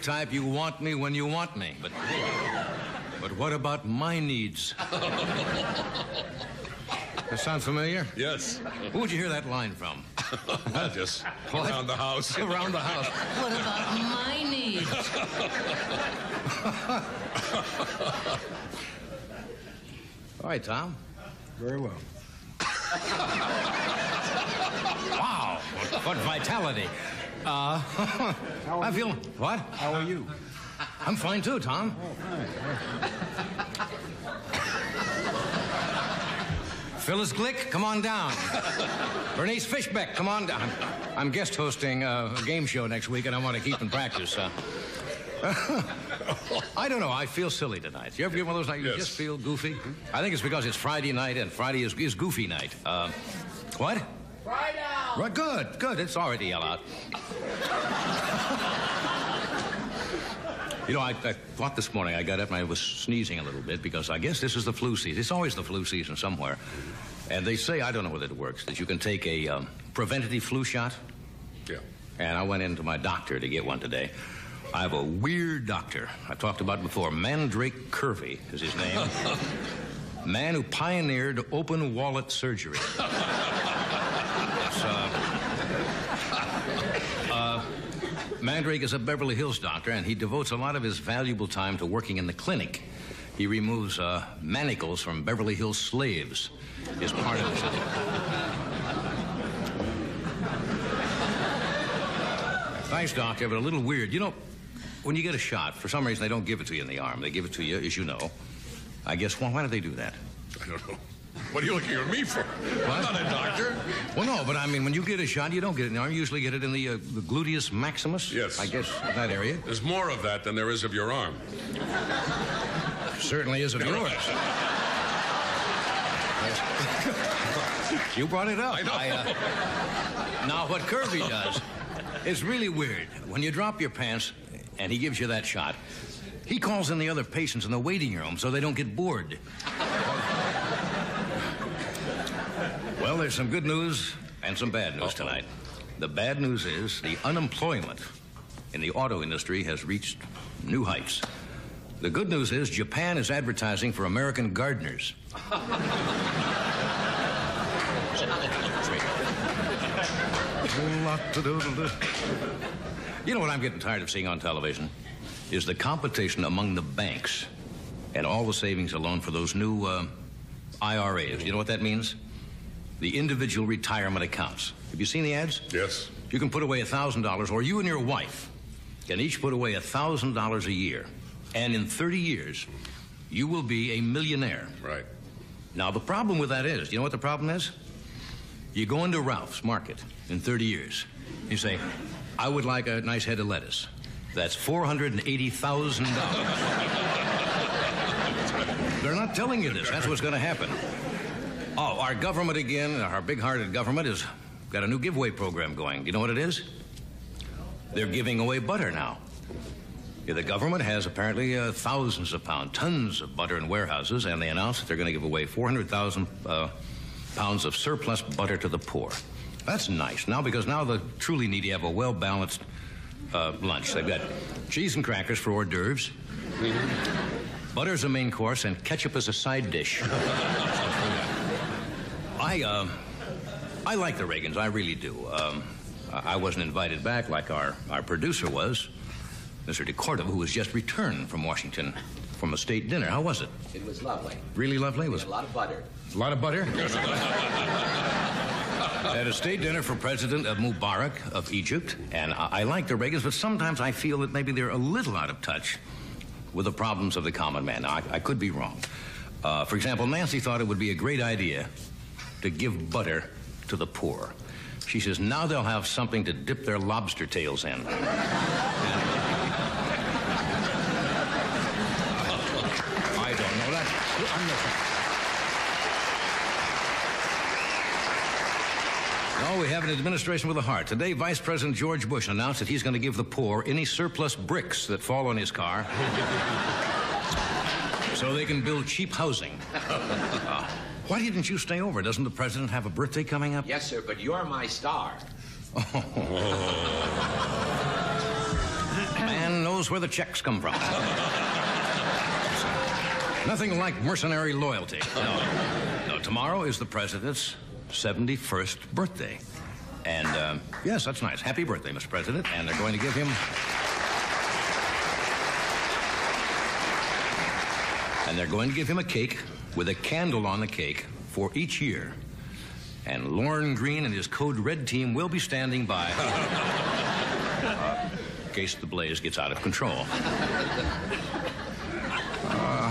I know your type. You want me when you want me. But, but what about my needs? That sound familiar? Yes. Who would you hear that line from? Just What? around the house. Around the house. What about my needs? All right, Tom. Very well. Wow, what, what vitality. Uh, I feel. What? How are you? I'm fine too, Tom. Phyllis Glick, come on down. Bernice Fishbeck, come on down. I'm guest hosting uh, a game show next week, and I want to keep in practice. Uh, I don't know. I feel silly tonight. Do you ever get one of those nights you Yes. just feel goofy? I think it's because it's Friday night, and Friday is, is goofy night. Uh, what? Friday. Right, good, good. It's already yell out. You know, I, I thought this morning I got up and I was sneezing a little bit because I guess this is the flu season. It's always the flu season somewhere. And they say, I don't know whether it works, that you can take a um, preventative flu shot. Yeah. And I went into my doctor to get one today. I have a weird doctor. I've talked about before. Mandrake Kirby is his name. Man who pioneered open wallet surgery. It's, uh, uh, Mandrake is a Beverly Hills doctor, and he devotes a lot of his valuable time to working in the clinic. He removes uh, manacles from Beverly Hills slaves. Is part of his. Thanks, doctor, but a little weird. You know, when you get a shot, for some reason they don't give it to you in the arm. They give it to you, as you know. I guess, well, why do they do that? I don't know. What are you looking at me for? I'm not a doctor. Well, no, but I mean, when you get a shot, you don't get it in the arm. You usually get it in the, uh, the gluteus maximus. Yes. I guess that area. There's more of that than there is of your arm. Certainly is of yours. you brought it up. I know. uh, now, what Kirby does is really weird. When you drop your pants and he gives you that shot, he calls in the other patients in the waiting room so they don't get bored. well, there's some good news and some bad news tonight. The bad news is the unemployment in the auto industry has reached new heights. The good news is Japan is advertising for American gardeners. You know what I'm getting tired of seeing on television? Is the competition among the banks and all the savings alone for those new uh, IRAs. You know what that means? The individual retirement accounts. Have you seen the ads? Yes. You can put away $1,000, or you and your wife can each put away $1,000 a year. And in 30 years, you will be a millionaire. Right. Now, the problem with that is, you know what the problem is? You go into Ralph's Market in 30 years. You say, I would like a nice head of lettuce. That's $480,000. They're not telling you this. That's what's going to happen. Oh, our government again, our big hearted government, has got a new giveaway program going. Do you know what it is? They're giving away butter now. Yeah, the government has apparently uh, thousands of pounds, tons of butter in warehouses, and they announced that they're going to give away 400,000 uh, pounds of surplus butter to the poor. That's nice now because now the truly needy have a well balanced uh, lunch. They've got cheese and crackers for hors d'oeuvres, butter as a main course, and ketchup as a side dish. I, uh, I like the Reagans, I really do. Um, I wasn't invited back like our, our producer was, Mr. DeCordova, who was just returned from Washington from a state dinner. How was it? It was lovely. Really lovely? Was A lot of butter. a lot of butter? At a state dinner for President of Mubarak of Egypt, and I, I like the Reagans, but sometimes I feel that maybe they're a little out of touch with the problems of the common man. Now, I, I could be wrong. Uh, for example, Nancy thought it would be a great idea to give butter to the poor. She says now they'll have something to dip their lobster tails in. I don't know that. I'm not- No, we have an administration with a heart. Today, Vice President George Bush announced that he's going to give the poor any surplus bricks that fall on his car so they can build cheap housing. Uh, why didn't you stay over? Doesn't the president have a birthday coming up? Yes, sir, but you're my star. The man knows where the checks come from. Nothing like mercenary loyalty. No. No, tomorrow is the president's 71st birthday. And, um, yes, that's nice. Happy birthday, Mr. President. And they're going to give him. And they're going to give him a cake with a candle on the cake for each year. And Lorne Greene and his Code Red team will be standing by uh, in case the blaze gets out of control. Uh,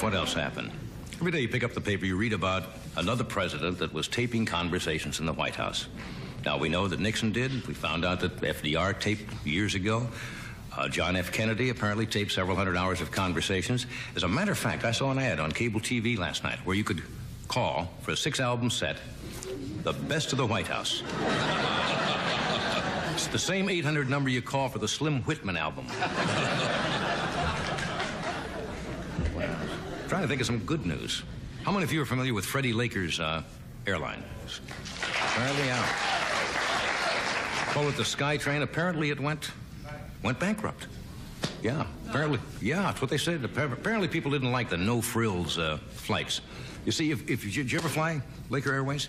what else happened? Every day you pick up the paper, you read about another president that was taping conversations in the White House. Now, we know that Nixon did. We found out that FDR taped years ago. Uh, John F. Kennedy apparently taped several hundred hours of conversations. As a matter of fact, I saw an ad on cable TV last night where you could call for a six album set, The Best of the White House. it's the same 800 number you call for the Slim Whitman album. Trying to think of some good news. How many of you are familiar with Freddie Laker's uh, airline? Apparently out. Call it the SkyTrain. Apparently it went went bankrupt. Yeah, apparently. Yeah, that's what they said. Apparently people didn't like the no frills uh, flights. You see, if, if did you ever fly Laker Airways?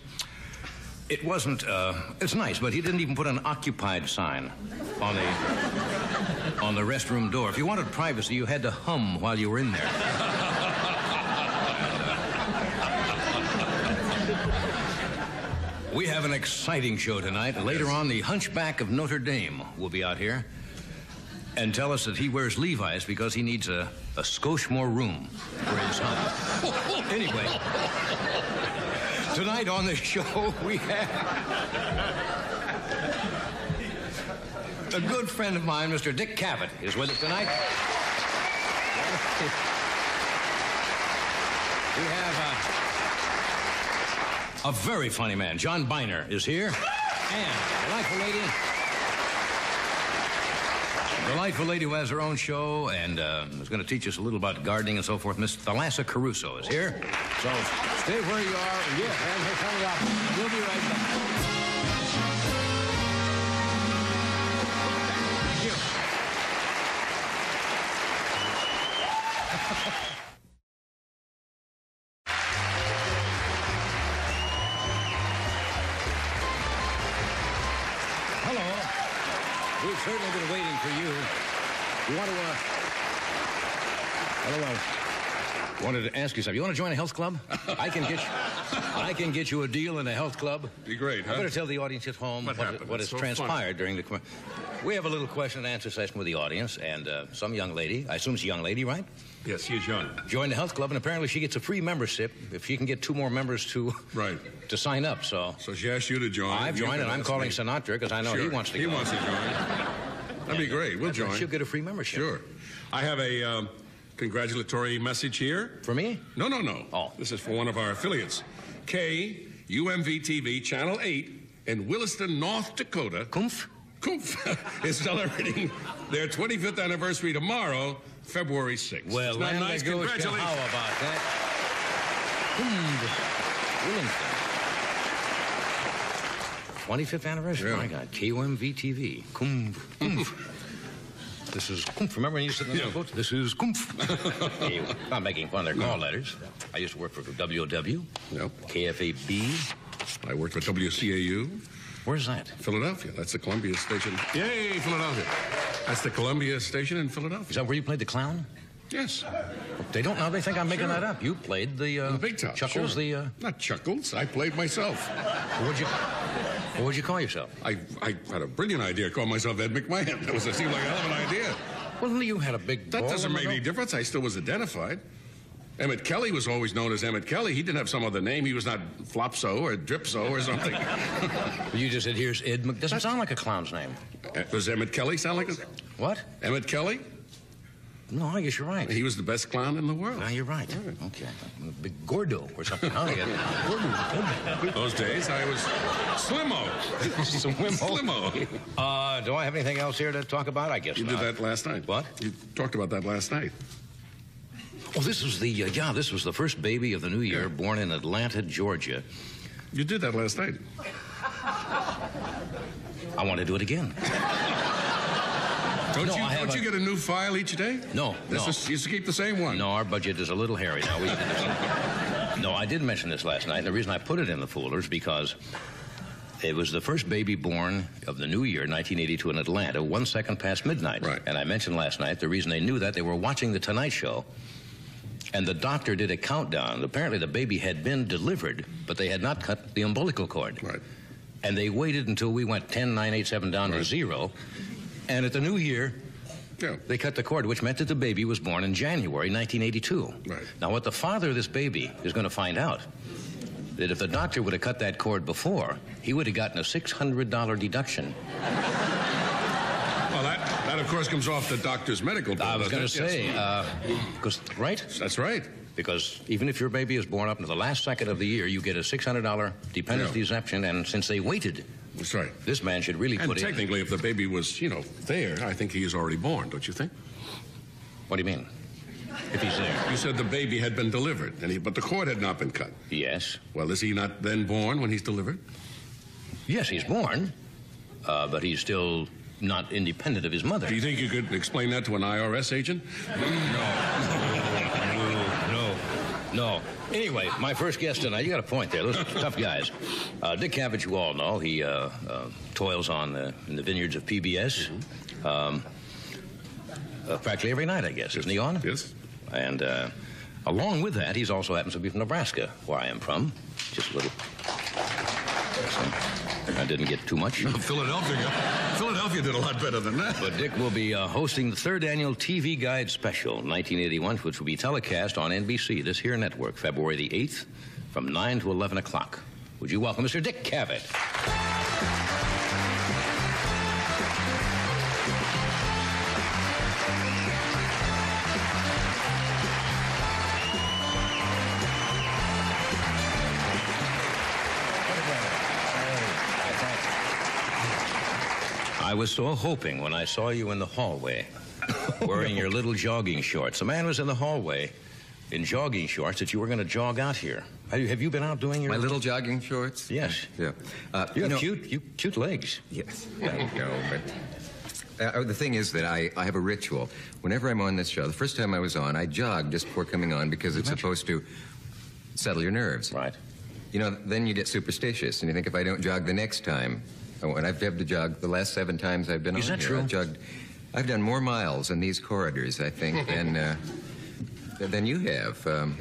It wasn't. Uh, it's nice, but he didn't even put an occupied sign on the on the restroom door. If you wanted privacy, you had to hum while you were in there. We have an exciting show tonight. Later on, the Hunchback of Notre Dame will be out here and tell us that he wears Levi's because he needs a, a skosh more room for his hump. anyway, tonight on the show, we have a good friend of mine, Mr. Dick Cavett, is with us tonight. We have. Uh, a very funny man. John Byner is here. And delightful lady. Delightful lady who has her own show and uh, is going to teach us a little about gardening and so forth. Miss Thalassa Cruso is here. So stay where you are. Yeah, and her coming up. We'll be right back. Thank you. waiting for you. You want to, uh... Hello, wanted to ask you something. You want to join a health club? I can get you, I can get you a deal in a health club. Be great, huh? I better tell the audience at home what, what, what has so transpired during the... We have a little question and answer session with the audience, and uh, some young lady, I assume she's a young lady, right? Yes, she is young. Joined the health club, and apparently she gets a free membership if she can get two more members to right to sign up. So so she asked you to join. I've joined, and I'm calling me. Sinatra because I know sure. he wants to. He go. wants to join. That'd be great. We'll join. She'll get a free membership. Sure. I have a um, congratulatory message here. For me? No, no, no. Oh. This is for one of our affiliates. K UMV TV Channel 8 in Williston, North Dakota. Kumpf? Kumpf is celebrating their 25th anniversary tomorrow, February 6th. Well, nice? Congratulations. How about that? Williston. 25th anniversary. Yeah. My God, KUMV TV. Kumpf. Kumpf. This is Kumpf. Remember when you said in the yeah. boat? This is Kumpf. hey, not making fun of their call letters. I used to work for WOW. Yep. KFAB. I worked for WCAU. Where's that? Philadelphia. That's the Columbia station. Yay, Philadelphia. That's the Columbia station in Philadelphia. Is that where you played the clown? Yes. They don't know. They think I'm making sure. that up. You played the, uh, the big top. Chuckles. Sure. The uh... not Chuckles. I played myself. What'd you? What would you call yourself? I, I had a brilliant idea. I called myself Ed McMahon. That was it seemed like a hell of an idea. Well, you had a big. That doesn't make any difference. I still was identified. Emmett Kelly was always known as Emmett Kelly. He didn't have some other name. He was not Flopso or Dripso or something. you just said, here's Ed. Mc... Doesn't sound like a clown's name. Uh, does Emmett Kelly sound like a. What? Emmett Kelly? No, I guess you're right. He was the best clown in the world. No, you're right. right. Okay. Big Gordo or something. Those days, I was Slimo. Slimo. Uh, do I have anything else here to talk about? I guess You not. did that last night. What? You talked about that last night. Oh, this was the, uh, yeah, this was the first baby of the new year, yeah. born in Atlanta, Georgia. You did that last night. I want to do it again. Don't No, you I don't you get a new file each day? No, This no. is used to keep the same one. No, our budget is a little hairy now. We No, I did mention this last night. And the reason I put it in the folder is because it was the first baby born of the new year, 1982, in Atlanta, one second past midnight. Right. And I mentioned last night the reason they knew that they were watching the Tonight Show. And the doctor did a countdown. Apparently, the baby had been delivered, but they had not cut the umbilical cord. Right. And they waited until we went 10, 9, 8, 7 down to zero. And at the new year, Yeah. they cut the cord, which meant that the baby was born in January 1982. Right. Now, what the father of this baby is going to find out that if the doctor would have cut that cord before, he would have gotten a $600 deduction. Well, that, that of course comes off the doctor's medical bill. I was going to doesn't it? say, uh, because right? That's right. Because even if your baby is born up to the last second of the year, you get a $600 dependence Yeah. deduction. And since they waited, That's right. this man should really And put in. technically, if the baby was, you know, there, I think he is already born, don't you think? What do you mean? If he's there. You said the baby had been delivered, and he, but the cord had not been cut. Yes. Well, is he not then born when he's delivered? Yes, he's born, uh, but he's still not independent of his mother. Do you think you could explain that to an IRS agent? No, no. Anyway, my first guest tonight, you got a point there. Those tough guys. Uh, Dick Cavett, you all know, he uh, uh, toils on the, in the vineyards of PBS. Um, uh, practically every night, I guess, isn't he on? Yes. And uh, along with that, he's also happens to be from Nebraska, where I am from. Just a little. So, I didn't get too much. Philadelphia. Philadelphia did a lot better than that. But Dick will be uh, hosting the third annual TV Guide Special 1981, which will be telecast on NBC, this here network, February the 8th, from 9 to 11 o'clock. Would you welcome Mr. Dick Cavett? I was so hoping when I saw you in the hallway wearing your little jogging shorts. A man was in the hallway in jogging shorts that you were going to jog out here. Have you, have you been out doing your My little jogging shorts? Yes. Yeah. Uh, You have know- cute, you, cute legs. Yes. I know, but. Uh, the thing is that I, I have a ritual. Whenever I'm on this show, the first time I was on, I jogged just before coming on because it's supposed to settle your nerves. Right. You know, then you get superstitious and you think if I don't jog the next time, oh, and I've had to jog the last seven times I've been Is on that here. true? I've jogged. I've done more miles in these corridors, I think, than uh, than you have. Um,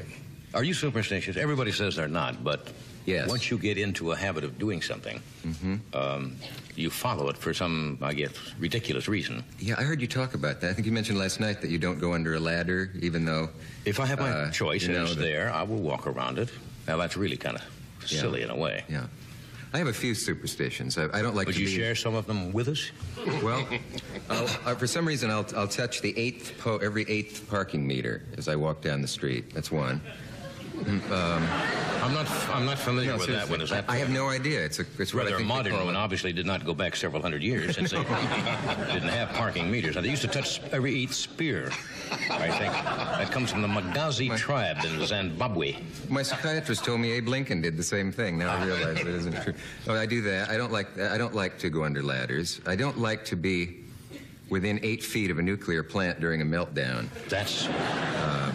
Are you superstitious? Everybody says they're not, but Yes. once you get into a habit of doing something, um, you follow it for some, I guess, ridiculous reason. yeah, I heard you talk about that. I think you mentioned last night that you don't go under a ladder, even though. If I have my Uh, choice you and it's that- there, I will walk around it. Now, that's really kind of Yeah. silly in a way. Yeah. I have a few superstitions. I, I don't like Would to you be. share some of them with us? Well, I'll, uh, for some reason, I'll, I'll touch the eighth po- every eighth parking meter as I walk down the street. That's one. Um, I'm not. I'm not familiar No, with that one. Is that I have no idea. It's a it's rather a modern one? Obviously, did not go back several hundred years since they didn't have parking meters. Now, they used to touch uh, every eighth spear. I think that comes from the Magazi tribe in Zimbabwe. My psychiatrist told me Abe Lincoln did the same thing. Now I ah. realize it isn't true. Oh, I do that. I don't like. I don't like to go under ladders. I don't like to be within eight feet of a nuclear plant during a meltdown. That's um,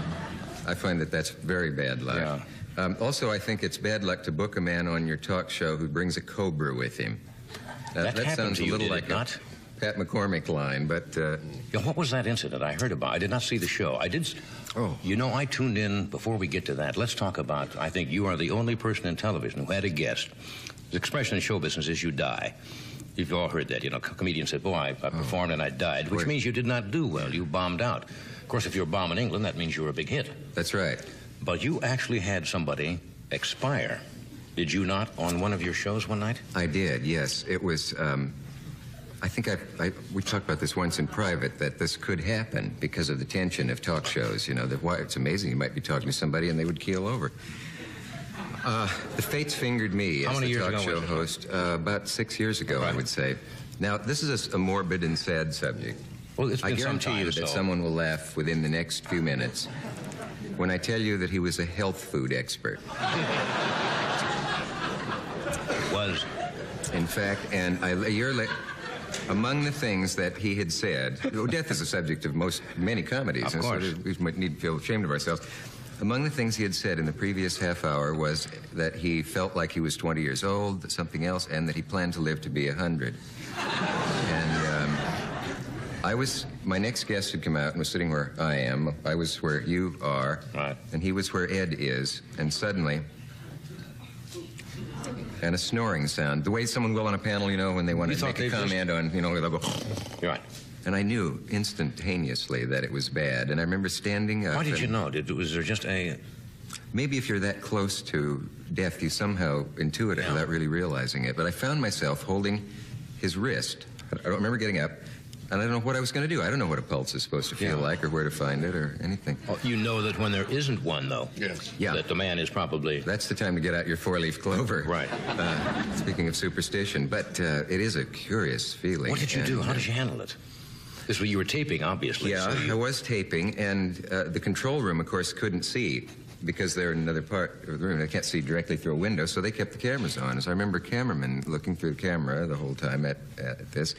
I find that that's very bad luck. Yeah. Um, also, I think it's bad luck to book a man on your talk show who brings a cobra with him. Uh, That happened sounds a little like not? a Pat McCormick line, but uh, Yeah, what was that incident I heard about? I did not see the show. I did. Oh. You know, I tuned in before we get to that. Let's talk about. I think you are the only person in television who had a guest. The expression in show business is you die. You've all heard that. You know, co- comedians said, "Boy, I, I performed and I died," which Wait. means you did not do well. You bombed out. Of course, if you're bombing in England, that means you were a big hit. that's right. But you actually had somebody expire. Did you not on one of your shows one night? I did, yes. It was. Um, I think I, I we talked about this once in private that this could happen because of the tension of talk shows. You know, that why it's amazing. You might be talking to somebody and they would keel over. Uh, the fates fingered me How as the talk show host. Uh, about six years ago, I would say. Now, this is a morbid and sad subject. Well, it's I been some guarantee time. you that so- someone will laugh within the next few minutes when I tell you that he was a health food expert. was In fact, and I, a year later, among the things that he had said, death is a subject of most many comedies, Of course. so we might need to feel ashamed of ourselves. Among the things he had said in the previous half hour was that he felt like he was 20 years old, something else, and that he planned to live to be 100. and um, I was, my next guest had come out and was sitting where I am. I was where you are. Right. And he was where Ed is. And suddenly, and a snoring sound. The way someone will on a panel, you know, when they want You to make a comment on, you know, they'll go, oh. You're right. and I knew instantaneously that it was bad. And I remember standing up. Why did you know? Did, was there just a. Maybe if you're that close to death, you somehow intuit it Yeah. without really realizing it. But I found myself holding his wrist. I don't remember getting up, and I don't know what I was going to do. I don't know what a pulse is supposed to feel Yeah. like or where to find it or anything. Oh, you know that when there isn't one, though, Yes. Yeah. that the man is probably. That's the time to get out your four-leaf clover. Right. Uh, speaking of superstition, but uh, it is a curious feeling. What did you do? How uh, did you handle it? This was you were taping, obviously. Yeah, so you- I was taping, and uh, the control room, of course, couldn't see because they're in another part of the room. They can't see directly through a window, so they kept the cameras on. So I remember cameramen looking through the camera the whole time at, at this.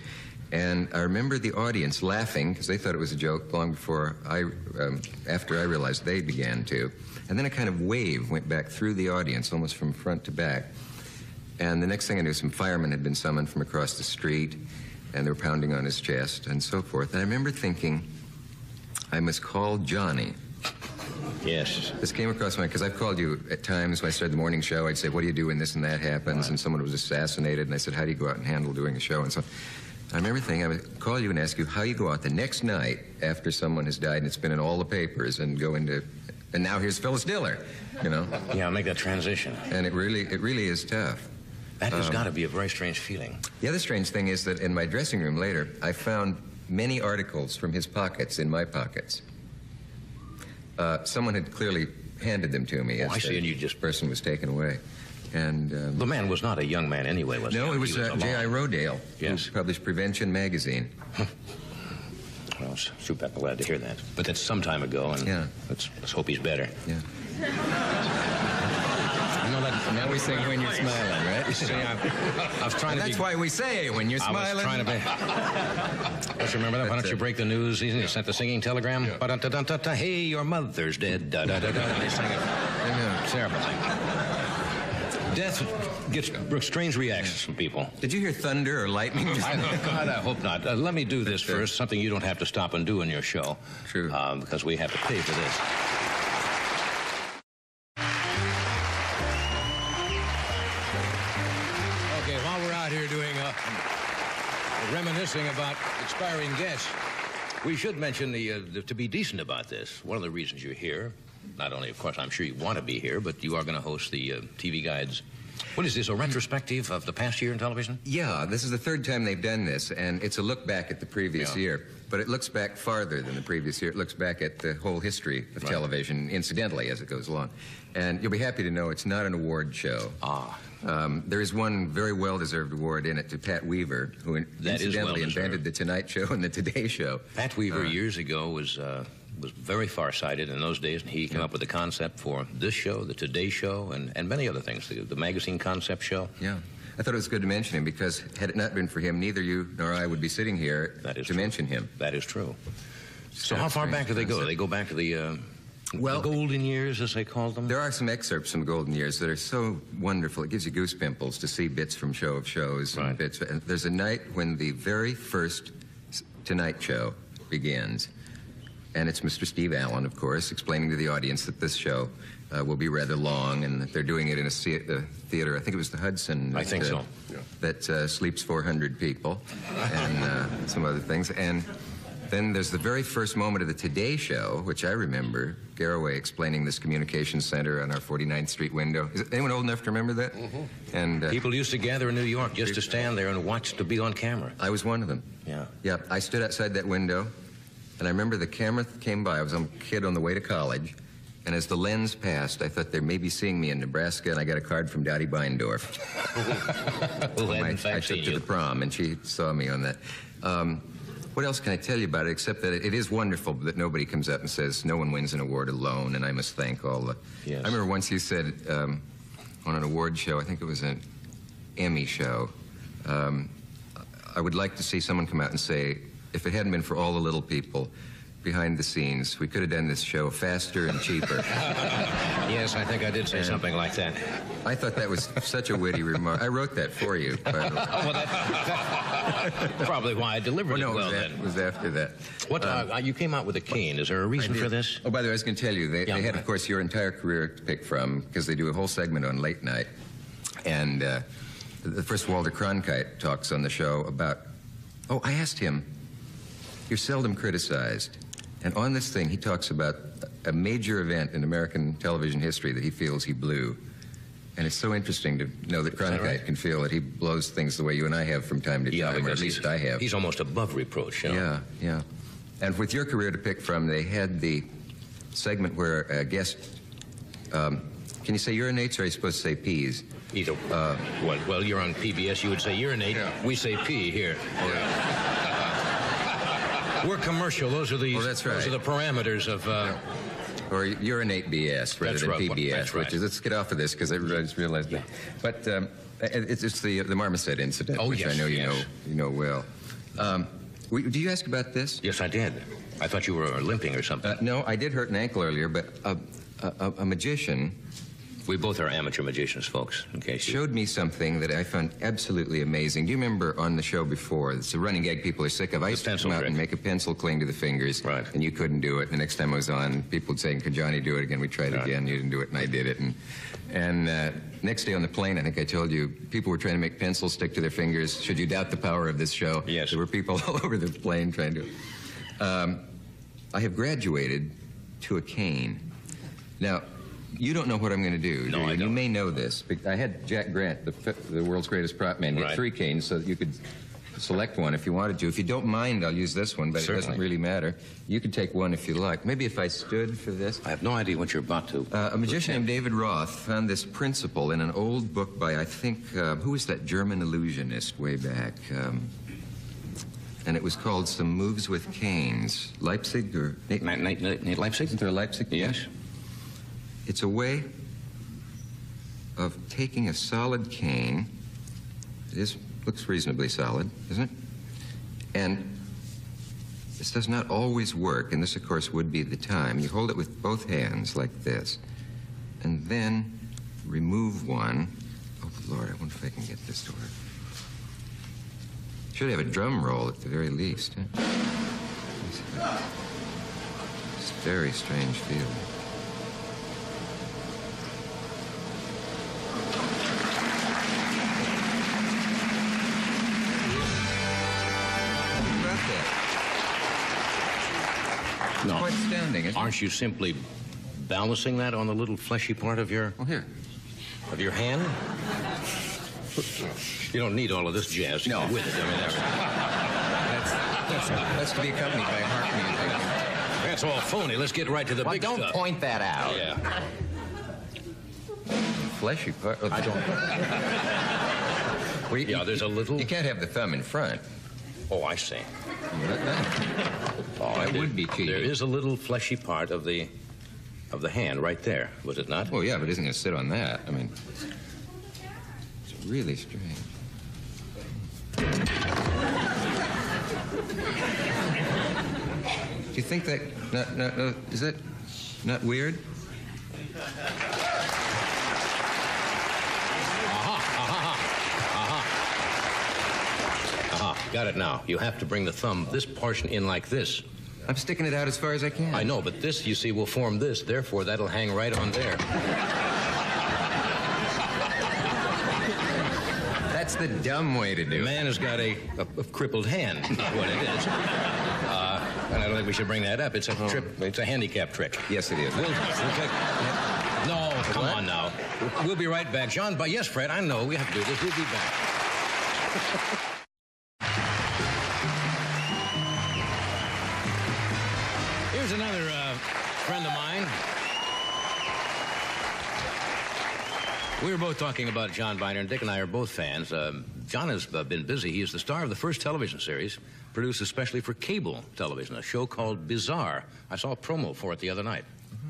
And I remember the audience laughing because they thought it was a joke long before I, um, after I realized they began to. And then a kind of wave went back through the audience, almost from front to back. And the next thing I knew, some firemen had been summoned from across the street, and they were pounding on his chest and so forth. And I remember thinking, I must call Johnny. yes. This came across my because I've called you at times when I started the morning show. I'd say, "What do you do when this and that happens?" And someone was assassinated, and I said, "How do you go out and handle doing a show?" And so I remember thinking, I would call you and ask you how you go out the next night after someone has died and it's been in all the papers, and go into, and now here's Phyllis Diller, you know, Yeah, I'll make that transition. and it really, it really is tough. That has Um, got to be a very strange feeling. The other strange thing is that in my dressing room later, I found many articles from his pockets in my pockets. Uh, someone had clearly handed them to me Oh, as I see, the and you just- person was taken away. And um, The man was not a young man anyway, was he? no, it He was, uh. J.I. Rodale, Yes. who published Prevention magazine. Well, s- super glad to hear that. But that's some time ago, and Yeah. let's, let's hope he's better. Yeah. You know that. Now we sing when you're smiling, right? See, I, I was trying And to that's be. why we say when you're smiling. I smiling. was trying to be. Don't you remember that? Why don't That's you it. break the news? You sent the singing telegram. Yeah. Hey, your mother's dead. Da da da da. They sang it. I know. Terrible thing. Death gets strange reactions from people. Did you hear thunder or lightning? I, God, I hope not. Uh, let me do this Sure. first, something you don't have to stop and do in your show. True. Um, because we have to pay for this. Okay, while we're out here doing uh, reminiscing about expiring guests, we should mention the, uh, the to be decent about this. One of the reasons you're here, not only, of course, I'm sure you want to be here, but you are going to host the uh, TV Guides. What is this? A retrospective of the past year in television? Yeah, this is the third time they've done this, and it's a look back at the previous Yeah. year. But it looks back farther than the previous year. It looks back at the whole history of television, incidentally, as it goes along. And you'll be happy to know it's not an award show. Ah. Um, there is one very well-deserved award in it to Pat Weaver, who That incidentally well-deserved. invented the Tonight Show and the Today Show. Pat Weaver Uh, years ago was uh, was very far-sighted in those days, and he came up with the concept for this show, the Today Show, and, and many other things. The, the magazine concept show. Yeah. I thought it was good to mention him because had it not been for him, neither you nor I would be sitting here That is to true. mention him. That is true. So how far back do they go? They go back to the uh, Well- the golden years, as they called them. There are some excerpts from Golden Years that are so wonderful. It gives you goose pimples to see bits from Show of Shows. Right. And bits. And there's a night when the very first Tonight Show begins, and it's Mr. Steve Allen, of course, explaining to the audience that this show uh, will be rather long and that they're doing it in a uh, theater. I think it was the Hudson. I that, think uh, so. Yeah. That uh, sleeps 400 people, and uh, some other things. And then there's the very first moment of the Today Show, which I remember Garroway explaining this communication center on our 49th Street window. Is anyone old enough to remember that? Mm -hmm. And uh, People used to gather in New York just to stand there and watch to be on camera. I was one of them. Yeah. Yeah, I stood outside that window, and I remember the camera came by. I was a kid on the way to college, and as the lens passed, I thought they may be seeing me in Nebraska, and I got a card from Dottie Beindorf. Had I took to the prom, and she saw me on that. Um, what else can I tell you about it except that it is wonderful that nobody comes up and says no one wins an award alone, and I must thank all the. Yes. I remember once you said um, on an award show, I think it was an Emmy show. Um, I would like to see someone come out and say, if it hadn't been for all the little people behind the scenes, we could have done this show faster and cheaper. Yes, I think I did say something like that. I thought that was such a witty remark. I wrote that for you, by the way. Well, that, probably why I delivered Oh, no, it well was, then. that, was after that. What, uh, you came out with a cane. Is there a reason for this? Oh, by the way, I was going to tell you, they, Yeah. they had, of course, your entire career to pick from because they do a whole segment on late night. And uh, the first Walter Cronkite talks on the show about, oh, I asked him, you're seldom criticized. And on this thing, he talks about a major event in American television history that he feels he blew. And it's so interesting to know that Cronkite right? can feel that he blows things the way you and I have from time to time, or at least I have. He's almost above reproach, you know? Yeah, yeah. And with your career to pick from, they had the segment where a guest. Um, can you say urinates or are you supposed to say peas? Either, uh, well, well, you're on PBS. You would say urinate. Yeah. We say pee here. We're commercial. Those are the Oh, that's those right. are the parameters of. Uh, Or urinate BS rather than right, PBS, that's right. which is, let's get off of this because everybody's realized that. But um, it's, it's the, the marmoset incident, Oh, which yes, I know you yes. know you know well. Um, do you ask about this? yes, I did. I thought you were limping or something. Uh, no, I did hurt an ankle earlier, but a, a, a magician we both are amateur magicians, folks. In case you. showed me something that I found absolutely amazing. Do you remember on the show before? It's a running gag people are sick of. I used to come out trick. and make a pencil cling to the fingers, Right. and you couldn't do it. The next time I was on, people would say, "Could Johnny do it again?" We tried Right. again. You didn't do it, and I did it. And and uh, next day on the plane, I think I told you, people were trying to make pencils stick to their fingers. Should you doubt the power of this show? Yes. There were people all over the plane trying to. Um, I have graduated to a cane. Now, you don't know what I'm going to do. No, do you? I You don't. may know this. I had Jack Grant, the, the world's greatest prop man, get Right. three canes so that you could select one if you wanted to. If you don't mind, I'll use this one, but it doesn't really matter. You could take one if you like. Maybe if I stood for this. I have no idea what you're about to. Uh, a magician named David Roth found this principle in an old book by, I think, uh, who was that German illusionist way back? Um, and it was called Some Moves with Canes. Leipzig or. Nate, Nate, Nate, Nate, Leipzig? Isn't there a Leipzig? Yes. It's a way of taking a solid cane. It is, looks reasonably solid, isn't it? And this does not always work, and this, of course, would be the time. You hold it with both hands like this, and then remove one. Oh, Lord, I wonder if I can get this to work. Should have a drum roll at the very least. Huh? It's a very strange feeling. Aren't you simply balancing that on the little fleshy part of your Well, here. of your hand? You don't need all of this jazz No. with it. I mean, that's, That's, that's, that's to be accompanied by harp music. that's all phony. Let's get right to the Well, big don't stuff. point that out. Yeah. Fleshy part. Oh. I don't. Well, you- Yeah, there's a little- You can't have the thumb in front. Oh, I see. Oh, it would be cheating. There is a little fleshy part of the of the hand right there, was it not? Well, yeah, but it isn't going to sit on that. I mean, it's really strange. Do you think that? No, no, no, is that not weird? Aha, got it now. You have to bring the thumb, this portion in like this. I'm sticking it out as far as I can. I know, but this, you see, will form this. Therefore, that'll hang right on there. That's the dumb way to do it. man has got a, a, a crippled hand, what it is. Uh, and I don't think we should bring that up. It's a trip. It's a handicap trick. Yes, it is. We'll, we'll take. No, come What? on now. We'll be right back. John, but yes, Fred, I know we have to do this. We'll be back. We were both talking about John Byner, and Dick and I are both fans. Um, John has uh, been busy. He is the star of the first television series produced especially for cable television, a show called Bizarre. I saw a promo for it the other night.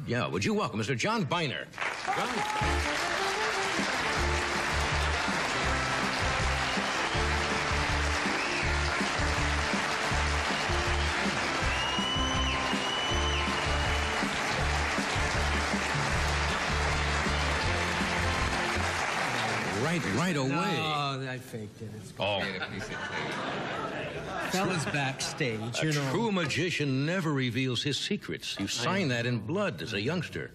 Yeah, would you welcome Mr. John Byner? John? Right, right away. Oh, I faked it. It's Oh, Made a piece of tape. fellas backstage, a you know. true magician never reveals his secrets. You sign that in blood as a youngster.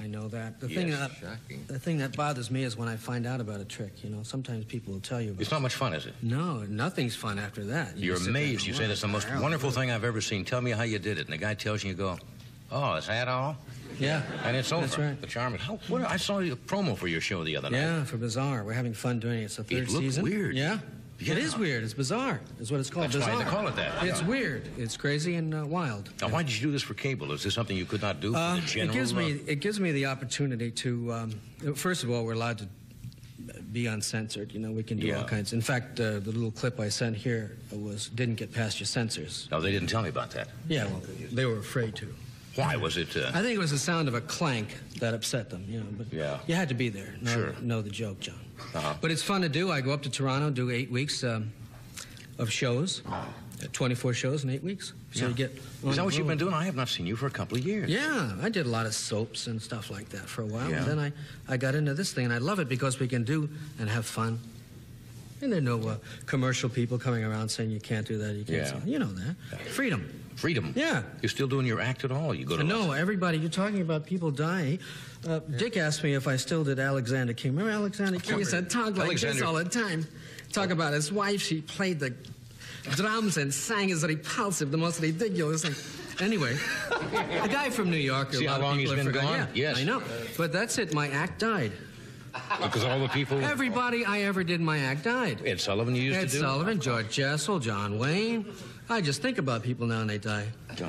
I know that. The Yes. thing that Shocking. the thing that bothers me is when I find out about a trick. You know, sometimes people will tell you about. It's not much fun, is it? No, nothing's fun after that. You You're just sit there amazed. You say that's the most wonderful thing I've ever seen. Tell me how you did it. And the guy tells you, you go, oh, is that all? Yeah, And it's over. That's right. The charm is. How, what, I saw a promo for your show the other night. Yeah, for Bizarre. We're having fun doing it. It's the third It looked season. weird. Yeah. Yeah. It is weird. It's bizarre. Is what it's called. That's why they call it that, It's yeah. weird. It's crazy and uh, wild. Now, why did you do this for cable? Is this something you could not do for Uh, the it general? gives me uh, it gives me the opportunity to. Um, first of all, we're allowed to be uncensored. You know, we can do Yeah. all kinds. In fact, uh, the little clip I sent here was didn't get past your censors. no, they didn't tell me about that. Yeah, well, they were afraid to. Why was it? Uh, I think it was the sound of a clank that upset them. You know, but Yeah. you had to be there. Know, Sure. know the joke, John. Uh-huh. But it's fun to do. I go up to Toronto, do eight weeks um, of shows, uh, 24 shows in eight weeks. So Yeah. you get. is that what you've been doing? I have not seen you for a couple of years. Yeah, I did a lot of soaps and stuff like that for a while. Yeah. And then I, I got into this thing, and I love it because we can do and have fun. And there are no uh, commercial people coming around saying you can't do that, you can't. Yeah. You know that. Freedom. Freedom. Yeah. You're still doing your act at all? You go to No, everybody, you're talking about people dying. Uh, Dick asked me if I still did Alexander King. Remember Alexander King? He said, talk like Alexander- this all the time. Talk about his wife. She played the drums and sang is repulsive, the most ridiculous thing. Anyway, a guy from New York. See how long he's been forgotten. gone? Yeah, Yes. I know. But that's it. My act died. because all the people. Everybody I ever did my act died. Ed Sullivan you used Ed to do. Ed Sullivan, George Jessel, John Wayne. I just think about people now and they die. No,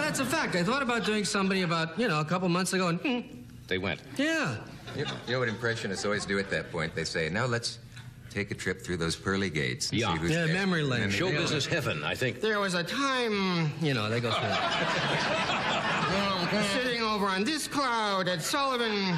that's a fact. I thought about doing somebody about, you know, a couple months ago and, hmm, They went. yeah. You you know what impressionists always do at that point? They say, now let's take a trip through those pearly gates and Yeah. see who's Yeah, there. memory lane. And they Show go, business heaven, I think. There was a time, you know, they go through it. Sitting over on this cloud at Sullivan.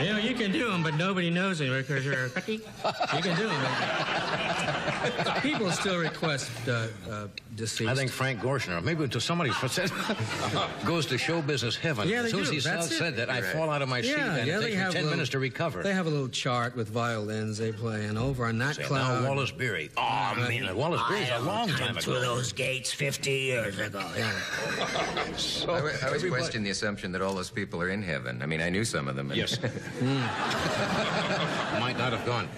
You know, you can do them, but nobody knows it because you're a cookie. You can do them. People still request uh, uh, deceased. I think Frank Gorshin, maybe to somebody said, goes to show business heaven. Yeah, they as soon as do. he That's it. said that, I Right. fall out of my seat Yeah, and yeah, it they takes me have 10 little- minutes to recover. They have a little chart with violins they play, and over on that Say, cloud. now Wallace Beery. Oh, man, Wallace Beery's a long time ago. through those gates 50 years ago. Yeah. So, I, always- I always everybody- question the assumption that all those people are in heaven. I mean, I knew some of them. and- Yes. Might not have gone.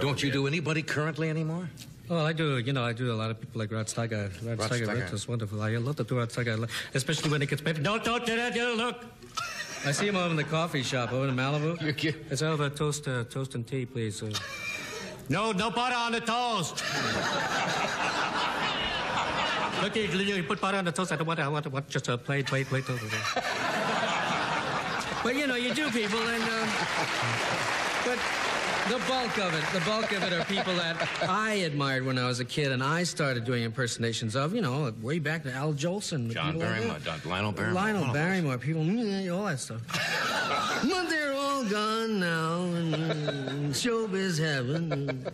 Don't you do anybody currently anymore? Well, I do, you know, I do a lot of people like Rod Steiger. Rod Rod Steiger, Steiger. that's wonderful. I love to do Rod Steiger, especially when it gets better. Don't, don't do that, you look. I see him over in the coffee shop over in Malibu. You're kidding. Let's have a toast, uh, toast and tea, please. Uh, no, no butter on the toast. Look, you, you put butter on the toast. I don't want, I want, I want just a plain, plain, plain toast. but you know, you do people, and um, but the bulk of it, the bulk of it are people that I admired when I was a kid, and I started doing impersonations of, you know, way back to Al Jolson. John like Barrymore, that. Don- Lionel Barrymore. Lionel. Barrymore, people, mm, all that stuff. but they're all gone now, and mm, showbiz heaven.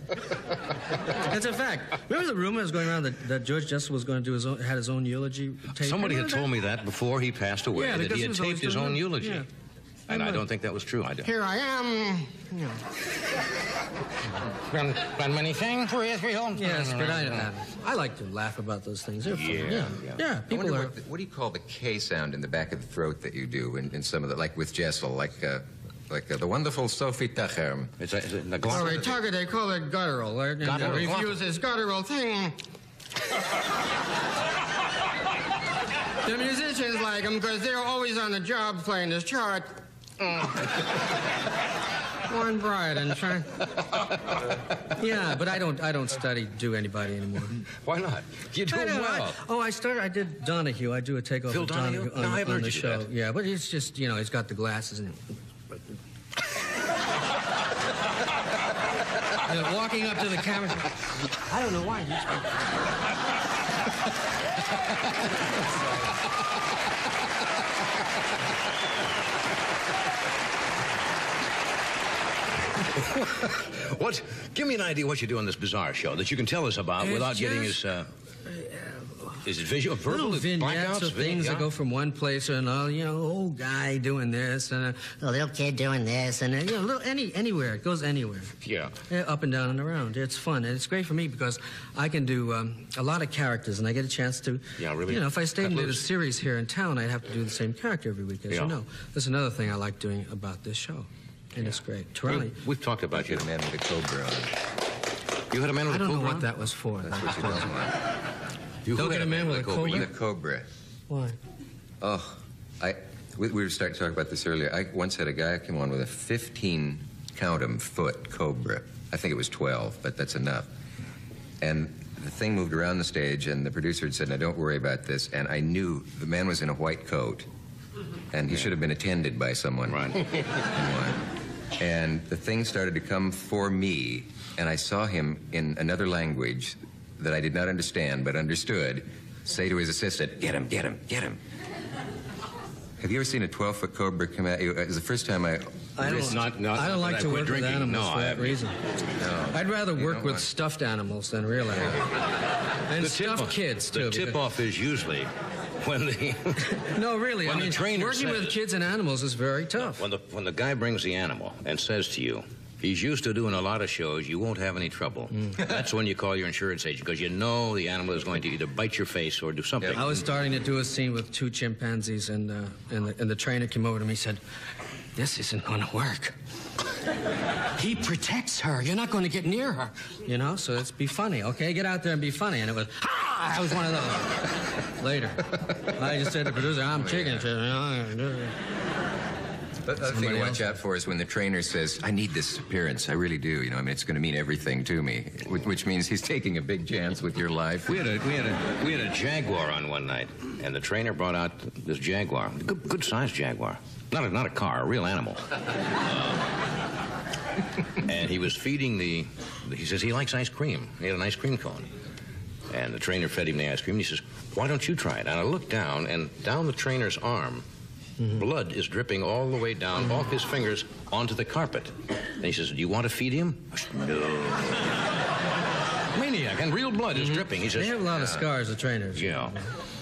That's a fact. Remember the rumor was going around that, that George Jessel was going to do his own, had his own eulogy tape? Somebody had told that? me that before he passed away, Yeah, that he had taped his own eulogy. Yeah. And I don't think that was true. I don't. Here I am. You. Done, done many things for Israel. Yes, but I, I, I like to laugh about those things. They're fun. Yeah, Yeah, yeah. yeah. I people wonder are. what, the- what do you call the K sound in the back of the throat that you do in, in some of the, like with Jessel, like uh, like uh, the wonderful Sophie Tucker. It's a, it's a, the Oh, gloss- they. They call it guttural. Right? And Guttural. Refuse this guttural thing. the musicians like them because they're always on the job playing this chart. One bride and try. Yeah, but I don't. I don't study do anybody anymore. Why not? You're doing don't- I- well. oh, I started. I did Donahue. I do a takeoff Phil of Donahue? Donahue No, on, I on the show. that. Yeah, but it's just you know he's got the glasses and. You know, walking up to the camera. I don't know why. What? Give me an idea what you do on this bizarre show that you can tell us about It's without getting us. Uh, Is it visual, verbal, little vignettes of things yeah? that go from one place to another. You know, old guy doing this and a, a little kid doing this, and a, you know, little, any anywhere it goes anywhere. Yeah. Yeah, up and down and around. It's fun, and it's great for me because I can do um, a lot of characters, and I get a chance to. Yeah, really You know, if I stayed and did a series here in town, I'd have to do the same character every week, as Yeah. you know. That's another thing I like doing about this show, and it's great. Torelli, We've talked about You you. had a man with a cobra on. You had a man with I a don't know cobra what that was for. That's what you don't want. You Don't had get a man with a cobra? You- The cobra. Why? Oh, I. We, we were starting to talk about this earlier. I once had a guy come on with a 15 count 'em foot cobra. I think it was 12, but that's enough. And the thing moved around the stage, and the producer had said, "Now don't worry about this." And I knew the man was in a white coat, and he should have been attended by someone. Right. Someone. And the thing started to come for me, and I saw him in another language that I did not understand but understood say to his assistant, Get him, get him, get him. Have you ever seen a 12 foot cobra come at you? It was the first time I. I It's don't, not- not- I don't like to quit work drinking. with animals No, for I- that reason. No. I'd rather work with want- stuffed animals than real animals. And The tip stuffed off- kids, The tip off is usually when the No, really. When I the mean, trainer working with kids and animals is very tough. when the when the guy brings the animal and says to you. He's used to doing a lot of shows. You won't have any trouble. Mm. That's when you call your insurance agent because you know the animal is going to either bite your face or do something. I was starting to do a scene with two chimpanzees, and, uh, and, the, and the trainer came over to me and said, This isn't going to work. He protects her. You're not going to get near her. You know, so let's be funny, okay? Get out there and be funny. And it was, ah! I was one of those. Later. I just said to the producer, I'm chicken. The other thing to watch out for is when the trainer says, I need this appearance. I really do. You know, I mean, it's going to mean everything to me, which, which means he's taking a big chance with your life. We had a we had a we had a jaguar on one night, and the trainer brought out this jaguar, good good sized jaguar, not a not a car, a real animal. and he was feeding the. He says he likes ice cream. He had an ice cream cone, and the trainer fed him the ice cream. And he says, "Why don't you try it?" And I looked down, and down the trainer's arm. Mm-hmm. Blood is dripping all the way down mm-hmm. off his fingers onto the carpet. And he says, Do you want to feed him? Said, No. Maniac, and real blood is mm-hmm. dripping. He says, They have a lot of scars, the trainers. Yeah.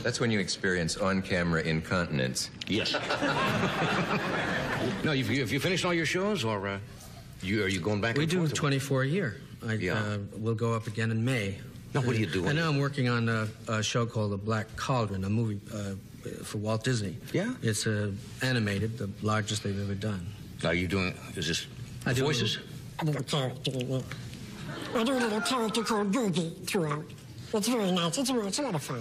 That's when you experience on camera incontinence. Yes. no, you've, have you finished all your shows, or uh, you, are you going back We and do forth? 24 a year. I, Yeah. uh, we'll go up again in May. Now, what do you do And when- now I'm working on a, a show called The Black Cauldron, a movie uh, for Walt Disney. Yeah? It's uh, animated, the largest they've ever done. Are you doing, is this I do a voices? a little character. I do a little character called Gurgi throughout. It's very nice. It's, it's a lot of fun.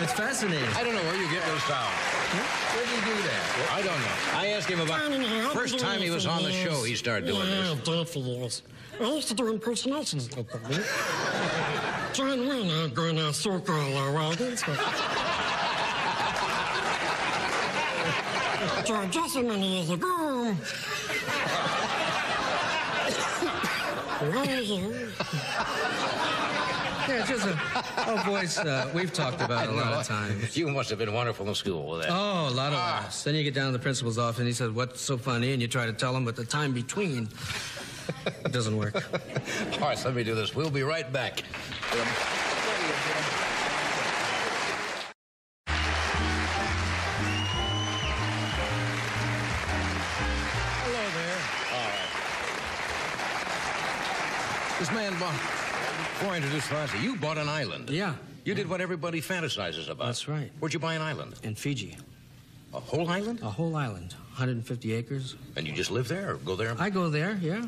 It's fascinating. I don't know where you get those towels. Where did you do that? I don't know. I asked him about I don't know. I've been first time he was on the show, he started doing yeah, this. I've done it for years. I used to do impersonations like that. John Wayne had going to circle uh, wagons, but... George Jessel many years ago. Where are you? Yeah, it's just a, a voice uh, we've talked about a lot of times. You must have been wonderful in school with that. Oh, a lot of laughs. Then you get down to the principal's office and he says, What's so funny? And you try to tell him, but the time between, it doesn't work. All right, let me do this. We'll be right back. Hello there. All right. This man bought, before I introduce Fonzie, you bought an island. Yeah. You did what everybody fantasizes about. That's right. Where'd you buy an island? In Fiji, A whole island? a whole island, 150 acres. And you just live there or go there? I go there, yeah.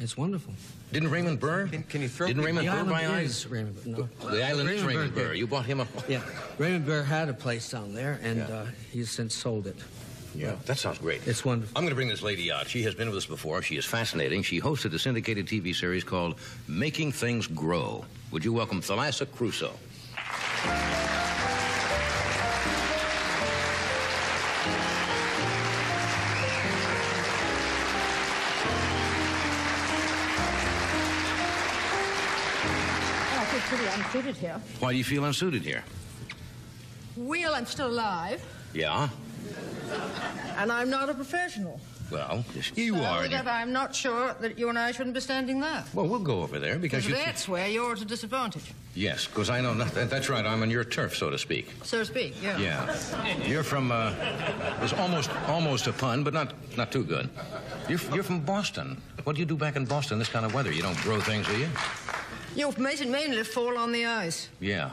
It's wonderful. Didn't Raymond Burr? Can- can you throw Didn't Raymond the Burr buy an island island? is Raymond Burr. No. The island is Raymond did. Burr. You bought him a. Yeah. Raymond Burr had a place down there, and Yeah. uh, he's since sold it. Yeah, that sounds great. It's wonderful. I'm going to bring this lady out. She has been with us before. She is fascinating. She hosted a syndicated TV series called Making Things Grow. Would you welcome Thalassa Cruso? Oh, I feel pretty unsuited here. Why do you feel unsuited here? Well, I'm still alive, Yeah? And I'm not a professional. Well, yes, you so are. that I'm not sure that you and I shouldn't be standing there. Well, we'll go over there because Because you. that's where you're at a disadvantage. Yes, because I know nothing. That's right. I'm on your turf, so to speak. So to speak, yeah. Yeah. You're from, uh, it was almost, almost a pun, but not, not too good. You're, you're from Boston. What do you do back in Boston this kind of weather? You don't grow things, do you? You make it mainly fall on the ice. Yeah.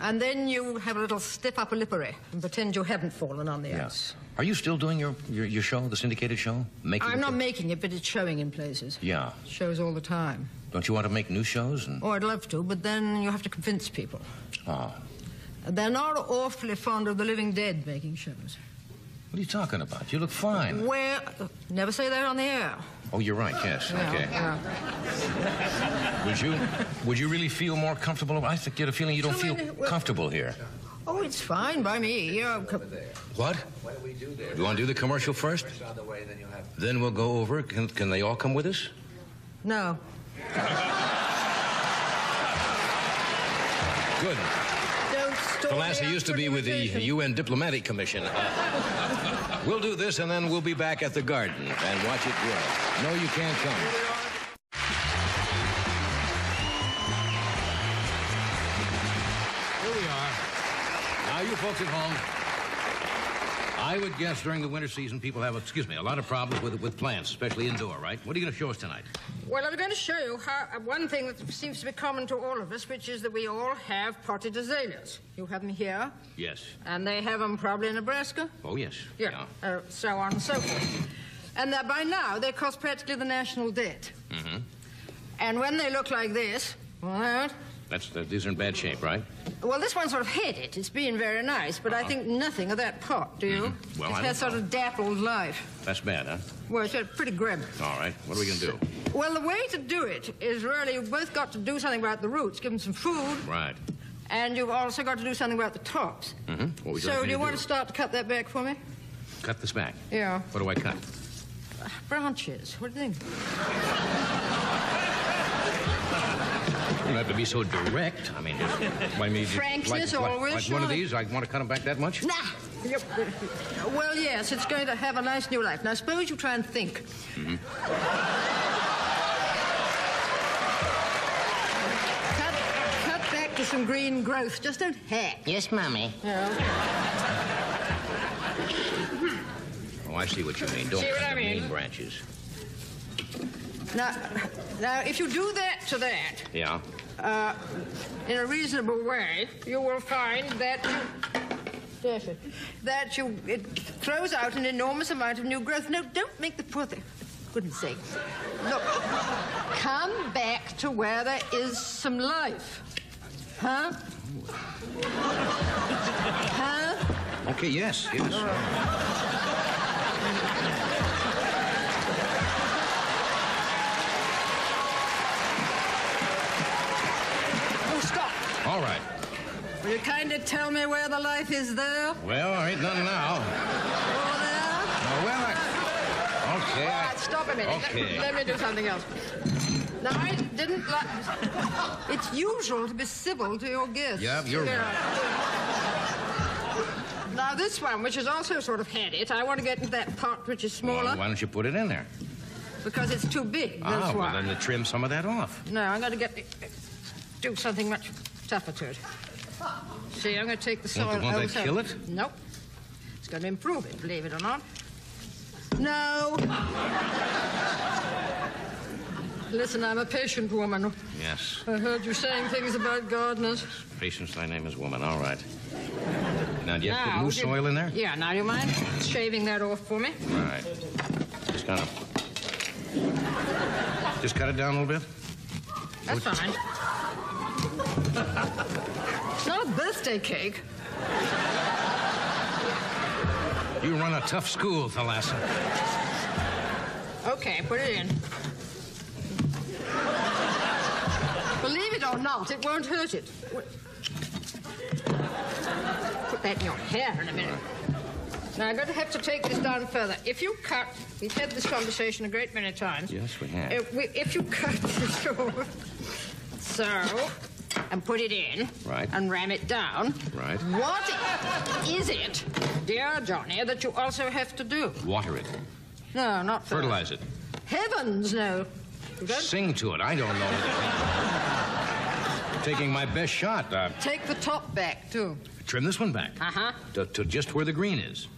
And then you have a little stiff upper lippery and pretend you haven't fallen on the Yeah. ice. Are you still doing your, your, your show, the syndicated show? Making I'm not for- making it, but it's showing in places. Yeah. Shows all the time. Don't you want to make new shows? And Oh, I'd love to, but then you have to convince people. Ah. They're not awfully fond of the living dead making shows. What are you talking about? You look fine. Where? Never say that on the air. Oh, you're right. Yes. Yeah, Okay. yeah. Would you would you really feel more comfortable? I think get a feeling you don't Too feel many- well- comfortable here. Oh, it's fine by me. Yeah, co- What? Don't we do that? You want to do the commercial first? the way, then. Then we'll go over. Can, can they all come with us? no. Good. Don't store Thalassa used to be with the. UN Diplomatic Commission. Uh, we'll do this, and then we'll be back at the garden and watch it grow. No, you can't come. Here we are. Now, you folks at home, I would guess during the winter season people have, excuse me, a lot of problems with with plants, especially indoor, right? What are you going to show us tonight? Well, I'm going to show you how uh, one thing that seems to be common to all of us, which is that we all have potted azaleas. You have them here, Yes. and they have them probably in Nebraska. Oh, yes. Yeah, uh, so on and so forth. And that by now they cost practically the national debt. Mm-hmm. And when they look like this, well, That's that, these are in bad shape, right? well, this one sort of had it. It's been very nice, but I think nothing of that pot. Do you? Uh-huh. Well, it's I had sort know. of dappled life. That's bad, huh? Well, it's pretty grim. All right. What are we going to do? Well, the way to do it is really you've both got to do something about the roots, give them some food, Right. and you've also got to do something about the tops. Mm-hmm. What so, do you want do? to start to cut that back for me? Cut this back. Yeah. What do I cut? Branches. What do you think? You don't have to be so direct. I mean, just, I mean, just Frankness like, like- always, Like one of these, I want to cut them back that much. Nah. Yep. Well, yes, it's going to have a nice new life. Now, suppose you try and think. Mm-hmm. Cut, cut back to some green growth. Just don't hack. Yes, Mommy. Yeah. Oh, I see what you mean. Don't See what cut I the mean? main branches. Now, now, if you do that to that, Yeah. uh, in a reasonable way, you will find that you, it. that you it throws out an enormous amount of new growth. No, don't make the poor thing. Goodness sake. Look, come back to where there is some life. Huh? huh? Okay. Yes. Yes. All right. Will you kind of tell me where the life is there? Well, there ain't none now. Over there? Oh, well, I... Okay. All I- right, stop a minute. Okay. Let, let me do something else. Now, I didn't like. It's usual to be civil to your guests. Yeah, you're right. Now, this one, which is also sort of had it, I want to get into that part which is smaller Well, why don't you put it in there? because it's too big. That's ah, why. well, then trim some of that off. No, I'm going to get do something much it. See, I'm going to take the soil. Won't- won't that kill it? Nope. It's going to improve it, believe it or not. No. Listen, I'm a patient woman. Yes. I heard you saying things about gardeners. Patience, thy name is woman. All right. Now, do you have to put new you- soil in there? Yeah, now do you mind shaving that off for me? All right. Just kind of. Just cut it down a little bit. That's fine. It's not a birthday cake. You run a tough school, Thalassa. Okay, put it in. Believe it or not, it won't hurt it. Put that in your hair in a minute. Now, I'm going to have to take this down further. If you cut, we've had this conversation a great many times. Yes, we have. If, we, if you cut this off, so, and put it in, Right. and ram it down, Right. what is it, dear Johnny, that you also have to do? Water it. No, not. Fertilize it. Heavens, no. Sing to it. I don't know. taking my best shot. Uh, Take the top back, too. trim this one back. Uh-huh. To, to just where the green is.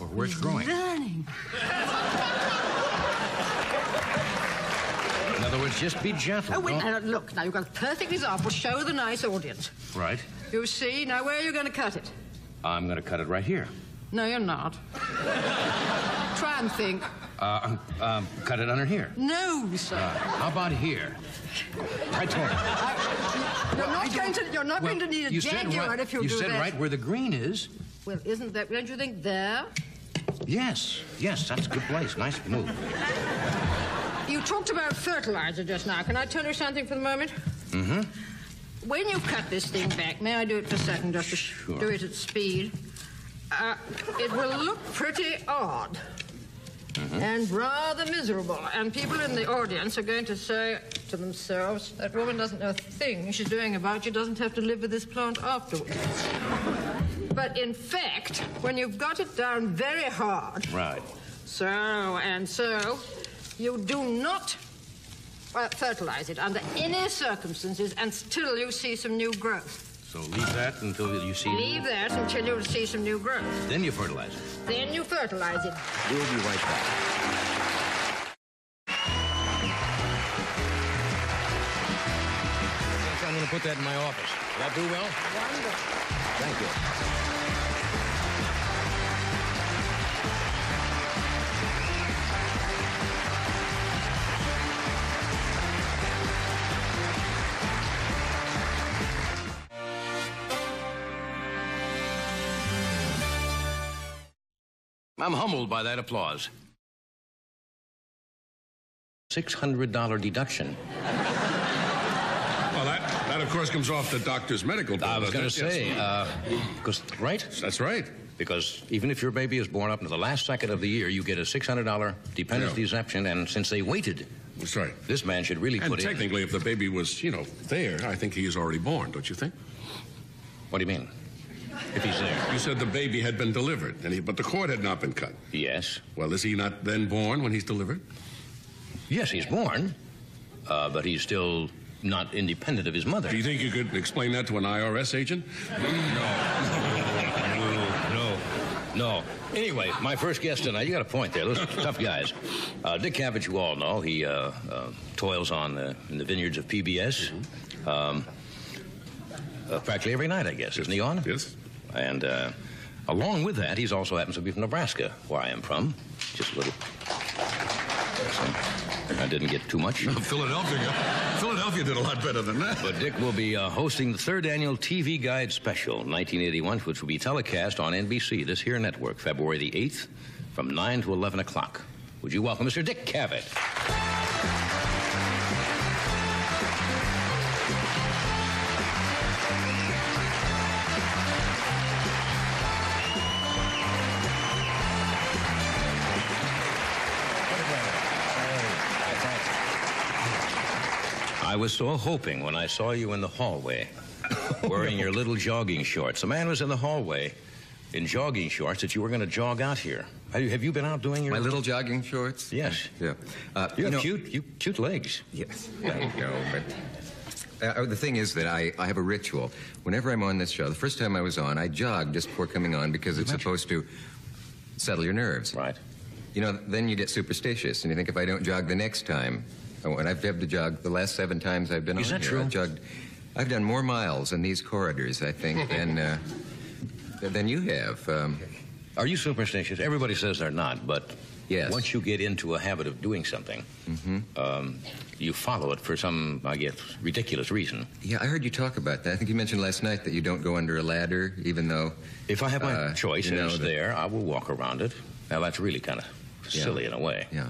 Or where it's growing. Learning. In other words, just be gentle. Oh, wait, Don't- now, look, now you've got a perfect example. Show the nice audience. Right. You see, now where are you going to cut it? I'm going to cut it right here. No, you're not. Try and think. Uh, um, cut it under here. No, sir. How about here? Right toward it. you're not going to. You're not Well, going to need a you said jaguar right, if you, you do said that. right where the green is. Well, isn't that? Don't you think there? Yes, yes, that's a good place. Nice move. You talked about fertilizer just now. Can I tell you something for the moment? Mm-hmm. When you cut this thing back, may I do it for a second, just to Sure. do it at speed? Uh, it will look pretty odd and rather miserable, and people in the audience are going to say to themselves, "That woman doesn't know a thing she's doing about. She doesn't have to live with this plant afterwards." but in fact, when you've got it down very hard, Right. so and so, you do not uh, fertilize it under any circumstances until you see some new growth. So leave that until you see. Leave that until you see some new growth. Then you fertilize it. Then you fertilize it. We'll be right back. I'm going to put that in my office. Will that do well? Wonderful. Thank you. I'm humbled by that applause. $600 deduction. Well, that, that of course comes off the doctor's medical bill. I was going to doesn't say, Yes. uh, because, right? That's right. Because even if your baby is born up to the last second of the year, you get a $600 dependency Yeah. exemption. And since they waited, That's right. this man should really And put in. technically, if the baby was, you know, there, I think he is already born, don't you think? What do you mean? If he's there. You said the baby had been delivered, and he, but the cord had not been cut. Yes. Well, is he not then born when he's delivered? Yes, he's born, uh, but he's still not independent of his mother. Do you think you could explain that to an IRS agent? No, no. No. No. Anyway, my first guest tonight, you got a point there. Those tough guys. Uh, Dick Cavett, you all know, he uh, uh, toils on the, in the vineyards of PBS. Um, uh, practically every night, I guess, isn't he on? Yes. And uh, along with that, he's also happens to be from Nebraska, where I am from. Just a little. So, I didn't get too much. Philadelphia. Philadelphia did a lot better than that. But Dick will be uh, hosting the third annual TV Guide Special, 1981, which will be telecast on NBC, this here network, February the 8th, from 9 to 11 o'clock. Would you welcome Mr. Dick Cavett? I was so hoping when I saw you in the hallway wearing your little jogging shorts. A man was in the hallway in jogging shorts that you were going to jog out here. Have you, have you been out doing your My little jogging shorts? Yes. Yeah. Uh, You have know- cute, you cute legs. Yes, I know, but uh, the thing is that I, I have a ritual. Whenever I'm on this show, the first time I was on, I jogged just before coming on because it's supposed to settle your nerves. Right. You know, then you get superstitious, and you think if I don't jog the next time, oh, and I've to jog the last seven times I've been Is on that here. true? I've jogged. I've done more miles in these corridors, I think, than uh, than you have. Um, Are you superstitious? Everybody says they're not, but Yes. once you get into a habit of doing something, um, you follow it for some, I guess, ridiculous reason. yeah, I heard you talk about that. I think you mentioned last night that you don't go under a ladder, even though. If I have my Uh, choice you and know it's that- there, I will walk around it. Now, that's really kind of Yeah. silly in a way. Yeah.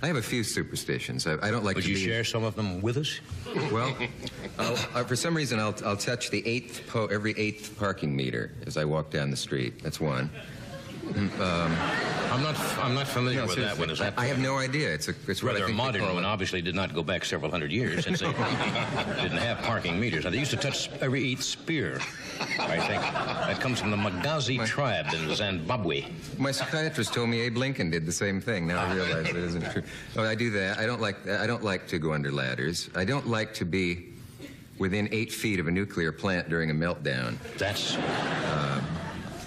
I have a few superstitions. I, I don't like Would to you be. share some of them with us? Well, I'll, uh, for some reason, I'll, I'll touch the eighth po- every eighth parking meter as I walk down the street. That's one. Um, I'm not. I'm not familiar No, with that one. Is that I have no idea. It's a it's what I rather a modern one? Obviously, did not go back several hundred years since they didn't have parking meters. Now, they used to touch every eighth spear. I think that comes from the Magazi tribe in Zimbabwe. My psychiatrist told me Abe Lincoln did the same thing. Now I realize it isn't true. Oh, I do that. I don't like. I don't like to go under ladders. I don't like to be within eight feet of a nuclear plant during a meltdown. That's. Um,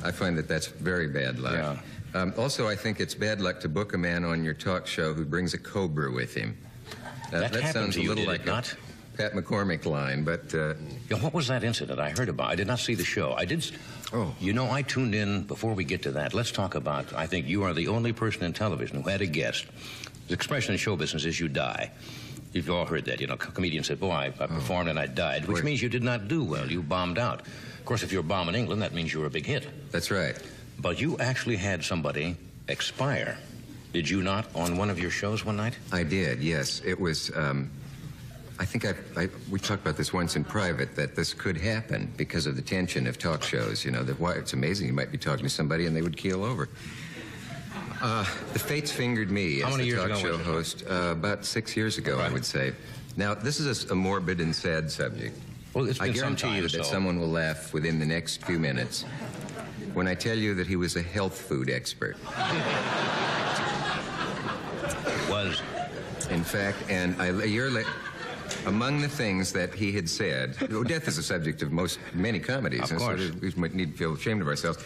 I find that that's very bad luck. Yeah. Um, also, I think it's bad luck to book a man on your talk show who brings a cobra with him. Uh, That happened sounds to a little like not? a Pat McCormick line, but uh, Yeah, what was that incident I heard about? I did not see the show. I did. Oh. You know, I tuned in before we get to that. Let's talk about. I think you are the only person in television who had a guest. The expression in show business is you die. You've all heard that. You know, a comedian said, "Boy, I, I performed and I died," which means you did not do well. You bombed out. Of course, if you're a bomb in England, that means you were a big hit. that's right. But you actually had somebody expire. Did you not on one of your shows one night? I did, yes. It was. Um, I think I, I we talked about this once in private that this could happen because of the tension of talk shows. You know, that why it's amazing. You might be talking to somebody and they would keel over. Uh, the fates fingered me How as many the years talk show host. Uh, about six years ago, I would say. Now, this is a morbid and sad subject. Well, it's I guarantee time, you that so- someone will laugh within the next few minutes when I tell you that he was a health food expert. Was In fact, and I, a year later, among the things that he had said, death is a subject of most many comedies, Of and course. so we might need to feel ashamed of ourselves.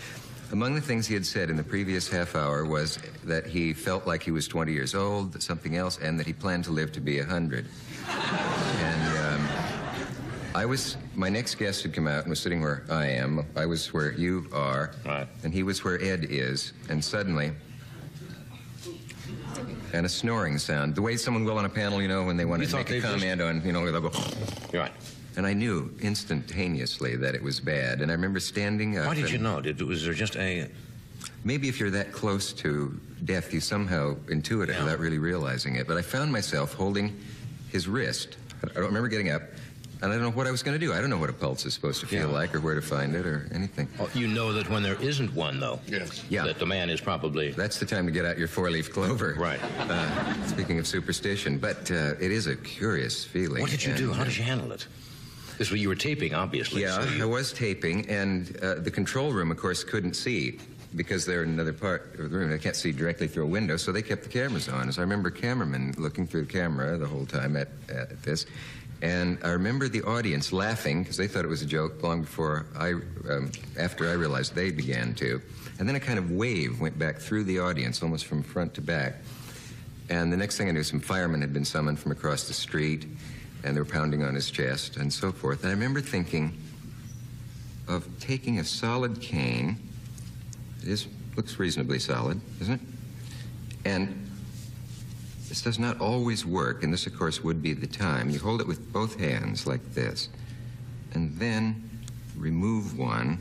Among the things he had said in the previous half hour was that he felt like he was 20 years old, something else, and that he planned to live to be 100. and um, I was, my next guest had come out and was sitting where I am. I was where you are, Right. and he was where Ed is, and suddenly, and a snoring sound. The way someone will on a panel, you know, when they want You to make a they just- on, you know, they'll go, you're right. And I knew instantaneously that it was bad. And I remember standing up. Why did and you know? Did, was there just a? Maybe if you're that close to death, you somehow intuit it Yeah. without really realizing it. But I found myself holding his wrist. I don't remember getting up, and I don't know what I was going to do. I don't know what a pulse is supposed to feel Yeah. like or where to find it or anything. Oh, you know that when there isn't one, though. Yes. Yeah. That the man is probably. That's the time to get out your four-leaf clover. Right. Uh, speaking of superstition, but uh, it is a curious feeling. What did you do? How uh, did you handle it? This was you were taping, obviously. Yeah, so you- I was taping, and uh, the control room, of course, couldn't see because they're in another part of the room. They can't see directly through a window, so they kept the cameras on. So I remember cameramen looking through the camera the whole time at, at this. And I remember the audience laughing because they thought it was a joke long before I, um, after I realized they began to. And then a kind of wave went back through the audience, almost from front to back. And the next thing I knew, some firemen had been summoned from across the street, and they're pounding on his chest and so forth. And I remember thinking of taking a solid cane. It is, looks reasonably solid, doesn't it? And this does not always work, and this, of course, would be the time. You hold it with both hands like this, and then remove one.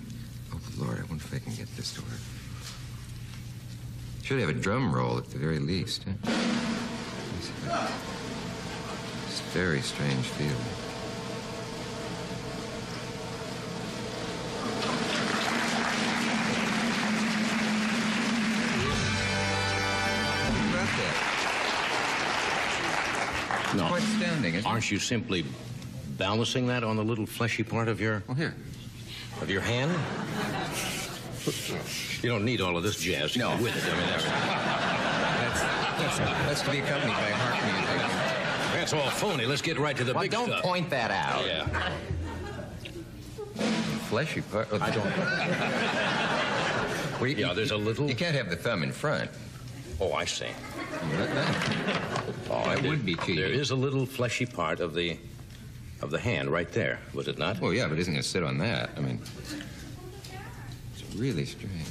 Oh, Lord, I wonder if I can get this to work. Should have a drum roll at the very least. Huh? Let me see if I- It's a very strange feeling. What about that? no. Quite astounding, isn't it? Aren't you simply balancing that on the little fleshy part of your Well, here. of your hand? You don't need all of this jazz No. with it. I mean, that's, That's, that's, that's to be accompanied by harp music. All phony. Let's get right to the Well, big don't stuff. point that out. Yeah. Fleshy part. I don't. well, you, Yeah, there's a little- You can't have the thumb in front. Oh, I see. Oh, that There- would be cheating. There is a little fleshy part of the of the hand right there, was it not? Well, yeah, but it isn't going to sit on that. I mean, it's really strange.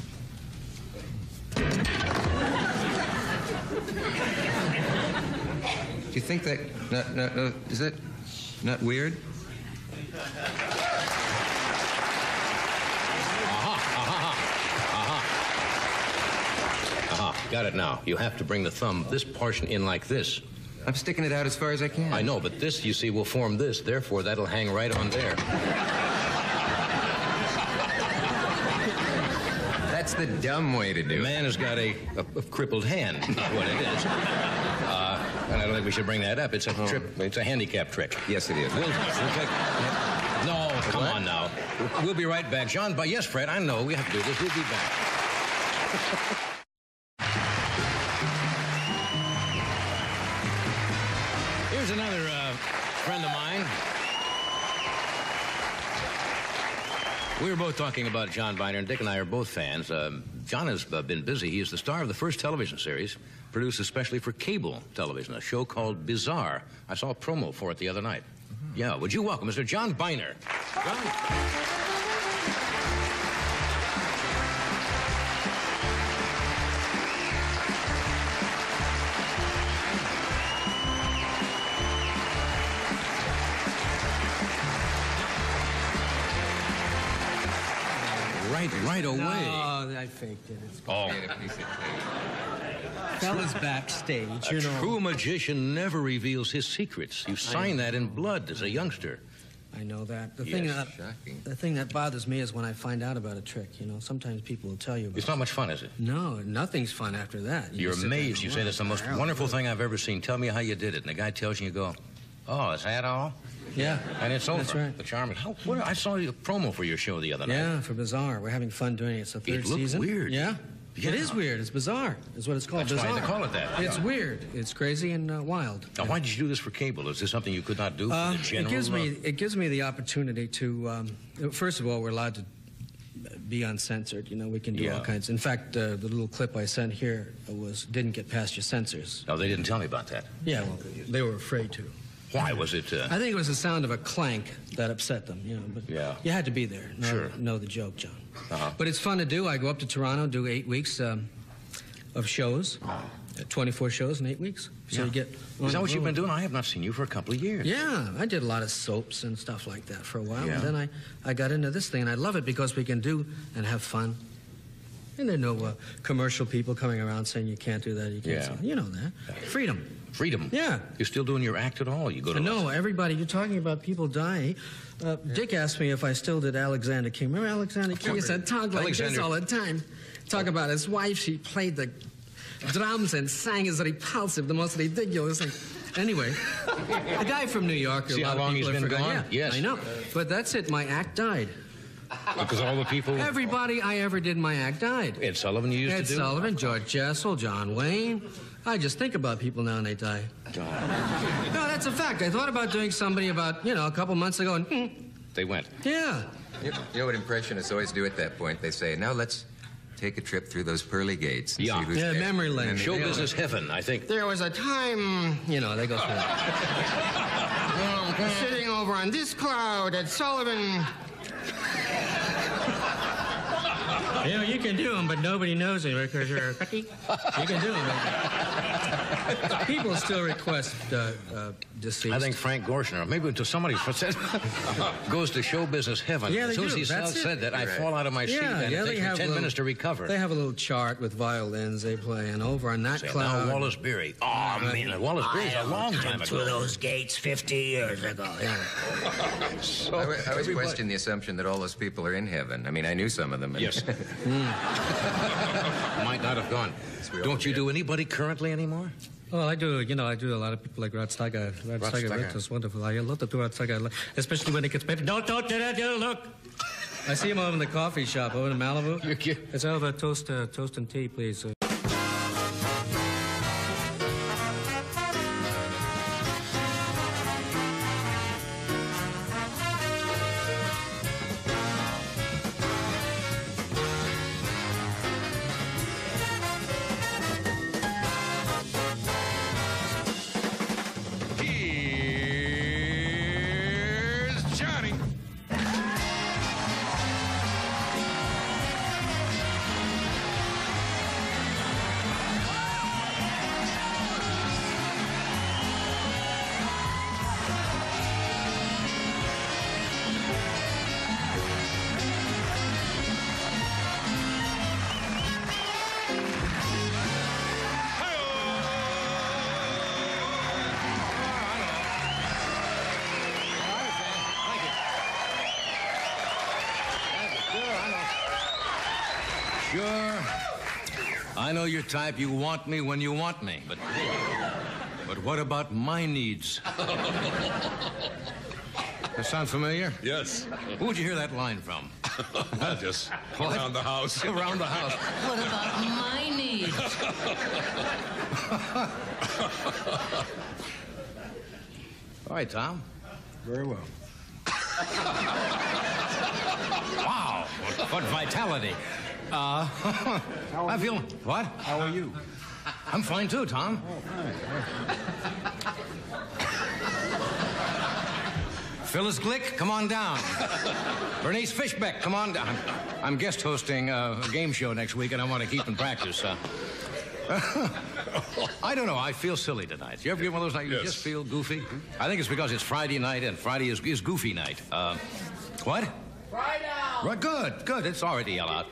Do you think that? Not, not, no, is that not weird? Aha, got it now. You have to bring the thumb, this portion in like this. I'm sticking it out as far as I can. I know, but this, you see, will form this. Therefore, that'll hang right on there. That's the dumb way to do it. man has got a, a, a crippled hand, is what it is. Uh, and I don't think we should bring that up. It's a trip. It's a handicap trick. Yes, it is. We'll, we'll take. No, come on now. We'll be right back, John. But yes, Fred, I know we have to do this. We'll be back. Here's another uh, friend of mine. We were both talking about John Byner, and Dick and I are both fans. Um, John has uh, been busy. He is the star of the first television series produced especially for cable television, a show called Bizarre. I saw a promo for it the other night. Mm-hmm. Yeah, would you welcome Mr. John Byner? John. Right, right away. No, I faked it. It's Oh, Made a piece of cake. fellas backstage, a you know. true magician never reveals his secrets. You sign that in blood as a youngster. I know that. The Yes, thing that shocking. the thing that bothers me is when I find out about a trick. You know, sometimes people will tell you about. It's not much fun, is it? No, nothing's fun after that. You You're just sit there amazed. You say that's the most Wow. wonderful thing I've ever seen. Tell me how you did it. And the guy tells you, you go, oh, is that all? Yeah, And it's over. That's right. The charm is. How, what, I saw a promo for your show the other night. Yeah, for Bizarre. We're having fun doing it. It's the third It looked season. weird. Yeah. Yeah. It is weird. It's bizarre. Is what it's called. That's why they call it that. It's Yeah. weird. It's crazy and uh, wild. Now, why did you do this for cable? Is this something you could not do for Uh, the general? it gives me uh, it gives me the opportunity to. Um, first of all, we're allowed to be uncensored. You know, we can do Yeah. all kinds. In fact, uh, the little clip I sent here was didn't get past your censors. No, they didn't tell me about that. Yeah, well, they were afraid to. Why was it? Uh, I think it was the sound of a clank that upset them. You know, but Yeah. you had to be there. Know, Sure. know the joke, John. Uh-huh. But it's fun to do. I go up to Toronto, do eight weeks um, of shows, uh, 24 shows in eight weeks. So Yeah. you get. is that what you've been doing? I have not seen you for a couple of years. Yeah, I did a lot of soaps and stuff like that for a while. Yeah. And then I, I got into this thing, and I love it because we can do and have fun. And there are no uh, commercial people coming around saying you can't do that, you can't. Yeah. say- You know that. Freedom. Freedom. Yeah. You're still doing your act at all? You go to No, everybody, you're talking about people dying. Uh, Dick asked me if I still did Alexander King. Remember Alexander King? He said, talk like Alexander- this all the time. Talk about his wife. She played the drums and sang as repulsive, the most ridiculous thing. Anyway, a guy from New York. a See lot how long people he's been forgotten. gone? Yeah, Yes. I know. But that's it. My act died. because all the people. Everybody I ever did my act died. Ed Sullivan you used Ed to do. Ed Sullivan, George Jessel, John Wayne. I just think about people now and they die. God. No, that's a fact. I thought about doing somebody about, you know, a couple months ago and, hmm, They went. yeah. You you know what impressionists always do at that point? They say, now let's take a trip through those pearly gates and Yeah. see who's Yeah, there. memory lane. Show do. business heaven, I think. There was a time, You know, they go through it. you know, sitting over on this cloud at Sullivan. You know, you can do them, but nobody knows it because you're a cookie. You can do them. People still request uh, uh, deceased. I think Frank Gorshin, maybe until somebody said, goes to show business heaven. Yeah, they as soon as do. he That's it. said that, I Right. fall out of my seat, yeah, and yeah, it they takes have 10 little- minutes to recover. They have a little chart with violins they play, and over on that Say, cloud. now Wallace Beery. Oh, man, Wallace Beery's a long time ago. through those gates 50 years ago. Yeah. So, I, wa- I always everybody- question the assumption that all those people are in heaven. I mean, I knew some of them. and- Yes. Might not have gone. Don't you do anybody currently anymore? Well, I do. You know, I do a lot of people like Rod Steiger. Rod Rod Steiger, Steiger. is wonderful. I love to do Rod Steiger, especially when it gets paper. Don't, don't, don't, don't look. I see him over in the coffee shop over in Malibu. You're kidding. Let's have a toast, uh, toast and tea, please. Uh, type. You want me when you want me. But, but what about my needs? That sound familiar? Yes. Who would you hear that line from? Just around the house. Around the house. What about my needs? All right, Tom. Very well. Wow. what vitality. Uh, I feel. What? How are you? I'm fine too, Tom. Phyllis Glick, come on down. Bernice Fishbeck, come on down. I'm guest hosting uh, a game show next week, and I want to keep in practice. Uh, I don't know. I feel silly tonight. Do you ever get one of those nights you Yes. just feel goofy? I think it's because it's Friday night, and Friday is, is goofy night. Uh, what? Friday. Right, good, good. It's right to yell out.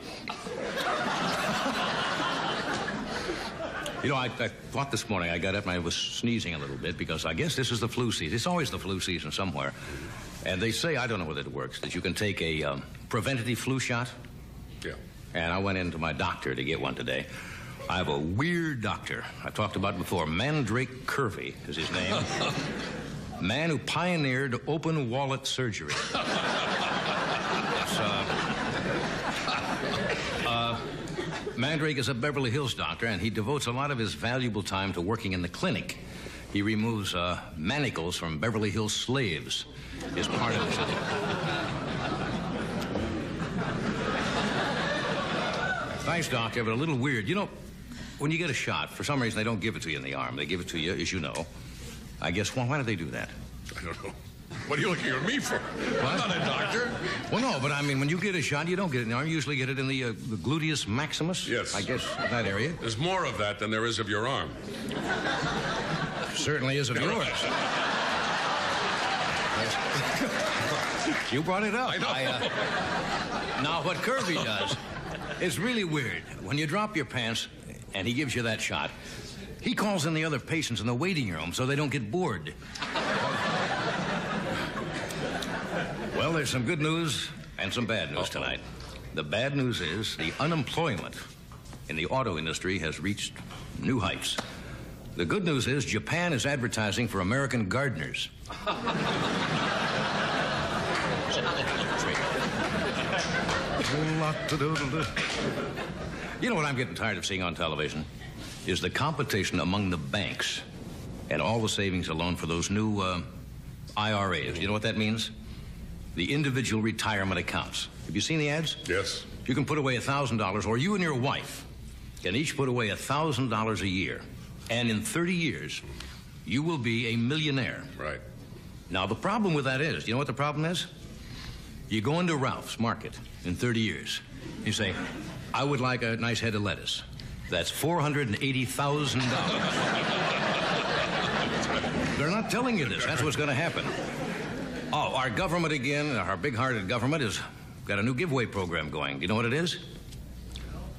You know, I, I thought this morning I got up and I was sneezing a little bit because I guess this is the flu season. It's always the flu season somewhere. And they say, I don't know whether it works, that you can take a um, preventative flu shot. Yeah. And I went into my doctor to get one today. I have a weird doctor. I've talked about before. Mandrake Kirby is his name. Man who pioneered open wallet surgery. It's, uh, uh, Mandrake is a Beverly Hills doctor, and he devotes a lot of his valuable time to working in the clinic. He removes uh, manacles from Beverly Hills slaves. Is part of his. Thanks, doctor, but a little weird. You know, when you get a shot, for some reason they don't give it to you in the arm. They give it to you, as you know. I guess why, why do they do that? I don't know. What are you looking at me for? I'm not a doctor. Well, no, but I mean, when you get a shot, you don't get it in the arm. You usually get it in the, uh, the gluteus maximus. Yes. I guess that area. There's more of that than there is of your arm. Certainly is of yours. you brought it up. I know. uh, now, what Kirby does is really weird. When you drop your pants and he gives you that shot, he calls in the other patients in the waiting room so they don't get bored. Well, there's some good news and some bad news tonight. The bad news is the unemployment in the auto industry has reached new heights. The good news is Japan is advertising for American gardeners. You know what I'm getting tired of seeing on television? Is the competition among the banks and all the savings alone for those new uh, IRAs. You know what that means? The individual retirement accounts. Have you seen the ads? Yes. You can put away $1,000, or you and your wife can each put away $1,000 a year. And in 30 years, you will be a millionaire. Right. Now, the problem with that is, you know what the problem is? You go into Ralph's Market in 30 years. You say, I would like a nice head of lettuce. That's $480,000. They're not telling you this. That's what's going to happen. Oh, our government again, our big hearted government, has got a new giveaway program going. Do you know what it is?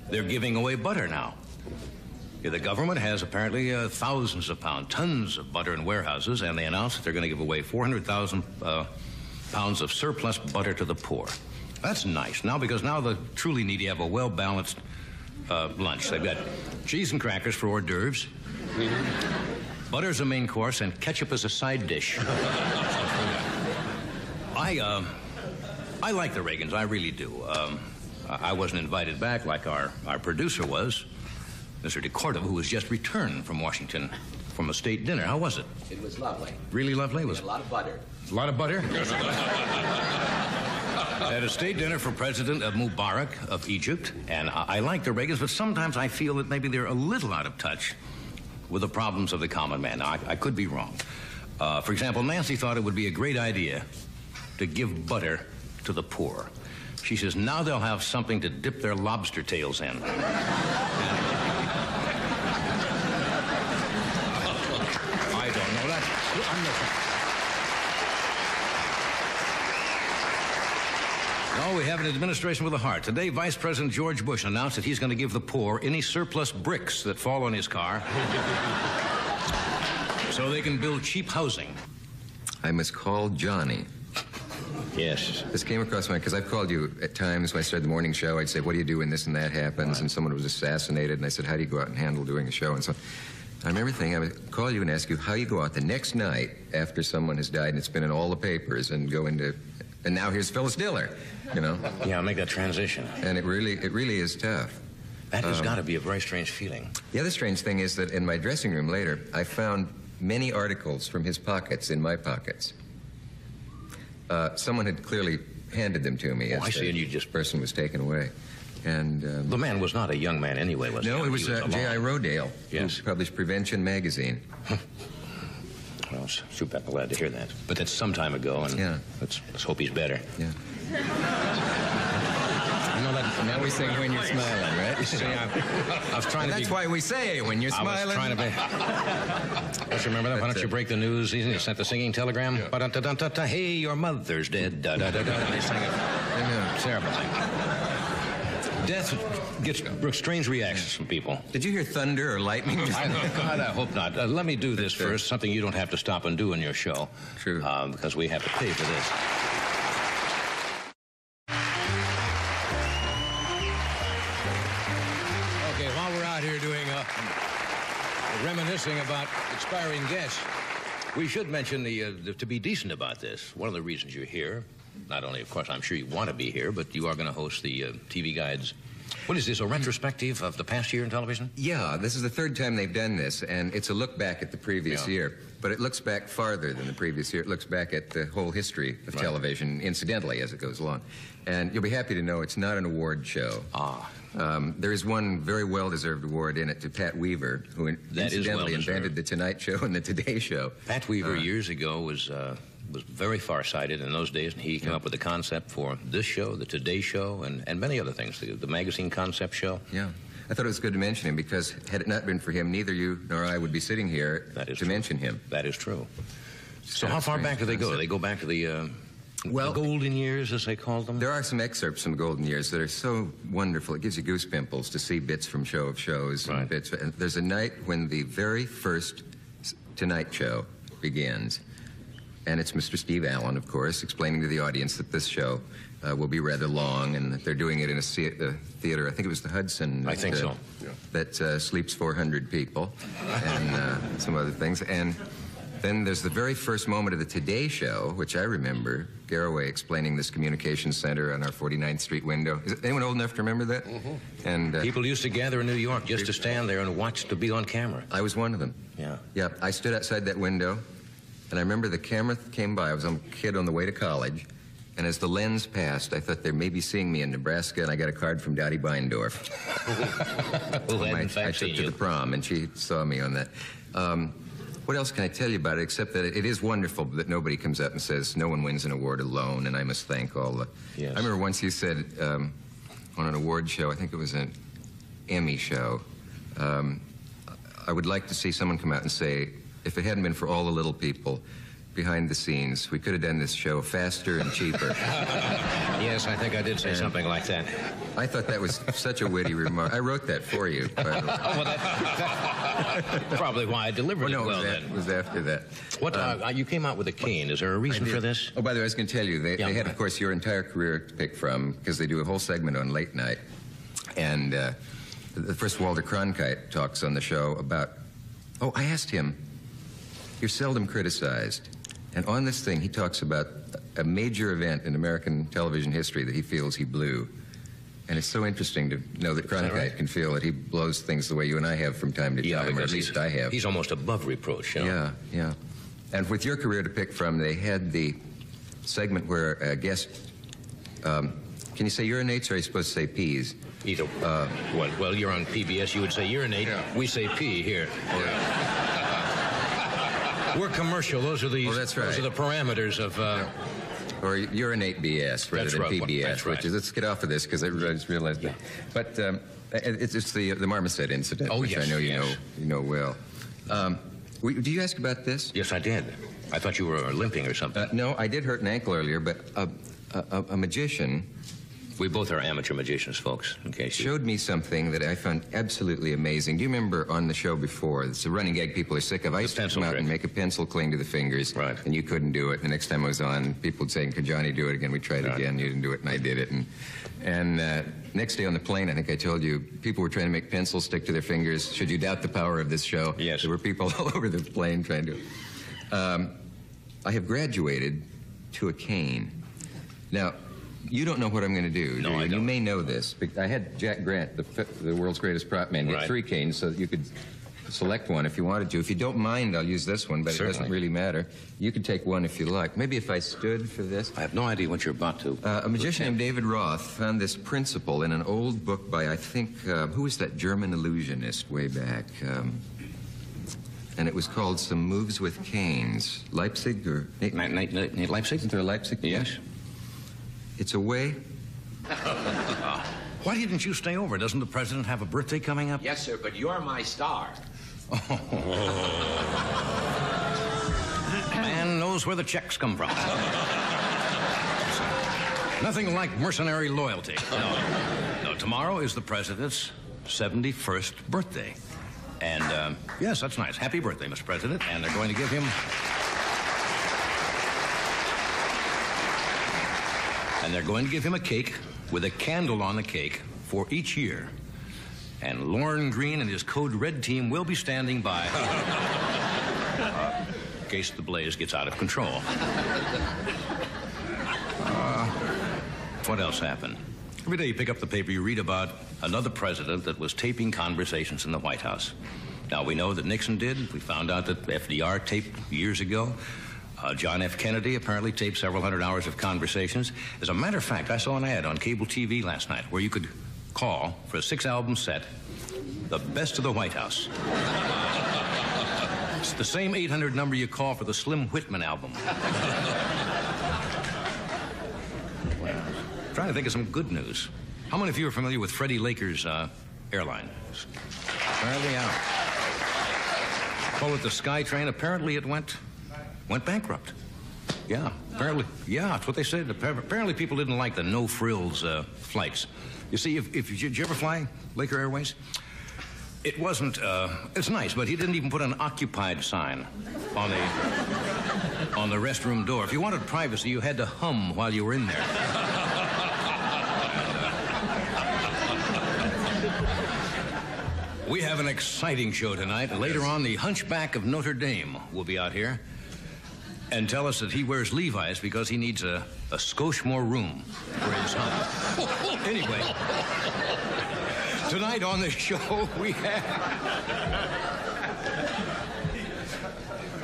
They're giving away butter now. Yeah, the government has apparently uh, thousands of pounds, tons of butter in warehouses, and they announced that they're going to give away 400,000 uh, pounds of surplus butter to the poor. That's nice. Now, because now the truly needy have a well balanced uh, lunch. They've got cheese and crackers for hors d'oeuvres, butter as a main course, and ketchup is a side dish. I, um, I like the Reagans. I really do. Um, I wasn't invited back like our, our producer was, Mr. DeCordova, who was just returned from Washington from a state dinner. How was it? It was lovely. Really lovely? Was A lot of butter. a lot of butter? At a state dinner for President of Mubarak of Egypt, and I, I like the Reagans, but sometimes I feel that maybe they're a little out of touch with the problems of the common man. Now, I, I could be wrong. Uh, for example, Nancy thought it would be a great idea to give butter to the poor. She says now they'll have something to dip their lobster tails in. I don't know that. I'm No, we have an administration with a heart. Today, Vice President George Bush announced that he's going to give the poor any surplus bricks that fall on his car so they can build cheap housing. I must call Johnny. Yes. This came across my because I've called you at times when I started the morning show. I'd say, "What do you do when this and that happens?" And someone was assassinated, and I said, "How do you go out and handle doing a show?" And so, I remember thinking I would call you and ask you how you go out the next night after someone has died and it's been in all the papers, and go into, and now here's Phyllis Diller, you know, Yeah, I'll make that transition. and it really, it really is tough. That has um, got to be a very strange feeling. The other strange thing is that in my dressing room later, I found many articles from his pockets in my pockets. Uh, someone had clearly handed them to me. Oh, as I see, the and you just- person was taken away, and. Um, The man was not a young man anyway, was he? no, it mean, was, uh, J.I. Rodale, Yes. who published Prevention magazine. Well, I'm glad to hear that. But that's some time ago, and Yeah. let's, let's hope he's better. Yeah. I know. Now we say when you're smiling, right? See, I, I was trying to That's be. why we say when you're I smiling. was trying to be. You remember that? Why don't you break the news? You sent the singing telegram. Ba-da-da-da-da-da. Hey, your mother's dead. Da da da da. They sang it. Terrible thing. Death gets strange reactions from people. Did you hear thunder or lightning? I, God, I hope not. Uh, let me do this first. Something you don't have to stop and do in your show. True. Uh, because we have to pay for this. Reminiscing about expiring guests, we should mention the, uh, the to be decent about this. One of the reasons you're here, not only, of course, I'm sure you want to be here, but you are going to host the uh, TV Guides. What is this? A retrospective of the past year in television? Yeah, this is the third time they've done this, and it's a look back at the previous Yeah. year. But it looks back farther than the previous year. It looks back at the whole history of Right. television, incidentally, as it goes along. And you'll be happy to know it's not an award show. Ah. Um, there is one very well-deserved award in it to Pat Weaver, who in- That incidentally invented the Tonight Show and the Today Show. Pat Weaver Uh, years ago was uh, was very farsighted in those days, and he came up with the concept for this show, the Today Show, and, and many other things, the, the magazine concept show. Yeah. I thought it was good to mention him because had it not been for him, neither you nor I would be sitting here That is to true. mention him. That is true. So Kind how far back do they go? They go back to the, uh, Well- the golden years, as they called them. There are some excerpts from Golden Years that are so wonderful. It gives you goose pimples to see bits from Show of Shows. Right. And bits. And there's a night when the very first Tonight Show begins. And it's Mr. Steve Allen, of course, explaining to the audience that this show uh, will be rather long and that they're doing it in a, uh, theater. I think it was the Hudson. I think that, so. uh, That uh, sleeps 400 people and uh, some other things. And then there's the very first moment of the Today Show, which I remember Garroway explaining this communications center on our 49th Street window. Is anyone old enough to remember that? And uh, People used to gather in New York just to stand there and watch to be on camera. I was one of them. Yeah. Yeah, I stood outside that window, and I remember the camera came by. I was a kid on the way to college, and as the lens passed, I thought they may be seeing me in Nebraska, and I got a card from Dottie Beindorf. My- I took to the prom, and she saw me on that. Um, what else can I tell you about it except that it is wonderful that nobody comes up and says no one wins an award alone, and I must thank all the. Yes. I remember once you said um, on an award show, I think it was an Emmy show. Um, I would like to see someone come out and say, if it hadn't been for all the little people behind the scenes, we could have done this show faster and cheaper. Yes, I think I did say something like that. I thought that was such a witty remark. I wrote that for you. by the way. Well, that, that- probably why I delivered Well, no, it well it was, then. it was after that. What Um, uh, you came out with a cane? Is there a reason for this? Oh, by the way, I was going to tell you, they, Yeah. they had, of course, your entire career to pick from because they do a whole segment on late night. And uh, the first Walter Cronkite talks on the show about. Oh, I asked him, you're seldom criticized. And on this thing, he talks about a major event in American television history that he feels he blew. And it's so interesting to know that that Cronkite right? can feel that he blows things the way you and I have from time to time, or at least I have. He's almost above reproach. You know? Yeah, yeah. And with your career to pick from, they had the segment where a guest. Um, can you say urinates, or are you supposed to say peas? Either, uh, well, well, you're on PBS. You would say urinate. We say pee here. We're commercial. Those are the Oh, that's those are right. the parameters of. Uh, Or urinate BS rather That's than right, PBS, that's right. which is let's get off of this because I just realized that. But um, it's, it's the the marmoset incident, Oh, which yes, I know you yes. know you know well. Um, do you ask about this? yes, I did. I thought you were limping or something. Uh, no, I did hurt an ankle earlier, but a, a, a magician we both are amateur magicians, folks. In case you. showed me something that I found absolutely amazing. Do you remember on the show before? It's a running gag people are sick of. I used to come out trick. and make a pencil cling to the fingers, Right. and you couldn't do it. The next time I was on, people would say, "Could Johnny do it again?" We tried Right. again. You didn't do it, and I did it. And and uh, next day on the plane, I think I told you, people were trying to make pencils stick to their fingers. Should you doubt the power of this show? Yes. There were people all over the plane trying to. Um, I have graduated to a cane. Now, you don't know what I'm going to do. No, do you? I don't. may know this. I had Jack Grant, the, the world's greatest prop man, get Right. three canes so that you could select one if you wanted to. If you don't mind, I'll use this one, but it doesn't really matter. You could take one if you like. Maybe if I stood for this. I have no idea what you're about to. Uh, a magician named David Roth found this principle in an old book by, I think, uh, who was that German illusionist way back? Um, and it was called Some Moves with Canes. Leipzig or. Night, night, night Leipzig? Isn't there a Leipzig? Yes. It's a way. Why didn't you stay over? Doesn't the president have a birthday coming up? Yes, sir, but you're my star. Oh. Man knows where the checks come from. Nothing like mercenary loyalty. No. No, tomorrow is the president's 71st birthday. And, um, yes, that's nice. Happy birthday, Mr. President. And they're going to give him. And they're going to give him a cake with a candle on the cake for each year. And Lorne Greene and his Code Red team will be standing by in case the blaze gets out of control. Uh, what else happened? Every day you pick up the paper, you read about another president that was taping conversations in the White House. Now, we know that Nixon did. We found out that FDR taped years ago. Uh, John F. Kennedy apparently taped several hundred hours of conversations. As a matter of fact, I saw an ad on cable TV last night where you could call for a six album set, The Best of the White House. It's the same 800 number you call for the Slim Whitman album. well, trying to think of some good news. How many of you are familiar with Freddie Laker's uh, airline? Apparently out. Call it the SkyTrain. Apparently it went went bankrupt. Yeah, apparently. Yeah, that's what they said. Apparently people didn't like the no frills uh, flights. You see, if, if did you ever fly Laker Airways? It wasn't. Uh, it's nice, but he didn't even put an occupied sign on the on the restroom door. If you wanted privacy, you had to hum while you were in there. We have an exciting show tonight. Later on, the Hunchback of Notre Dame will be out here and tell us that he wears Levi's because he needs a, a skosh more room for his hunt. anyway, tonight on the show, we have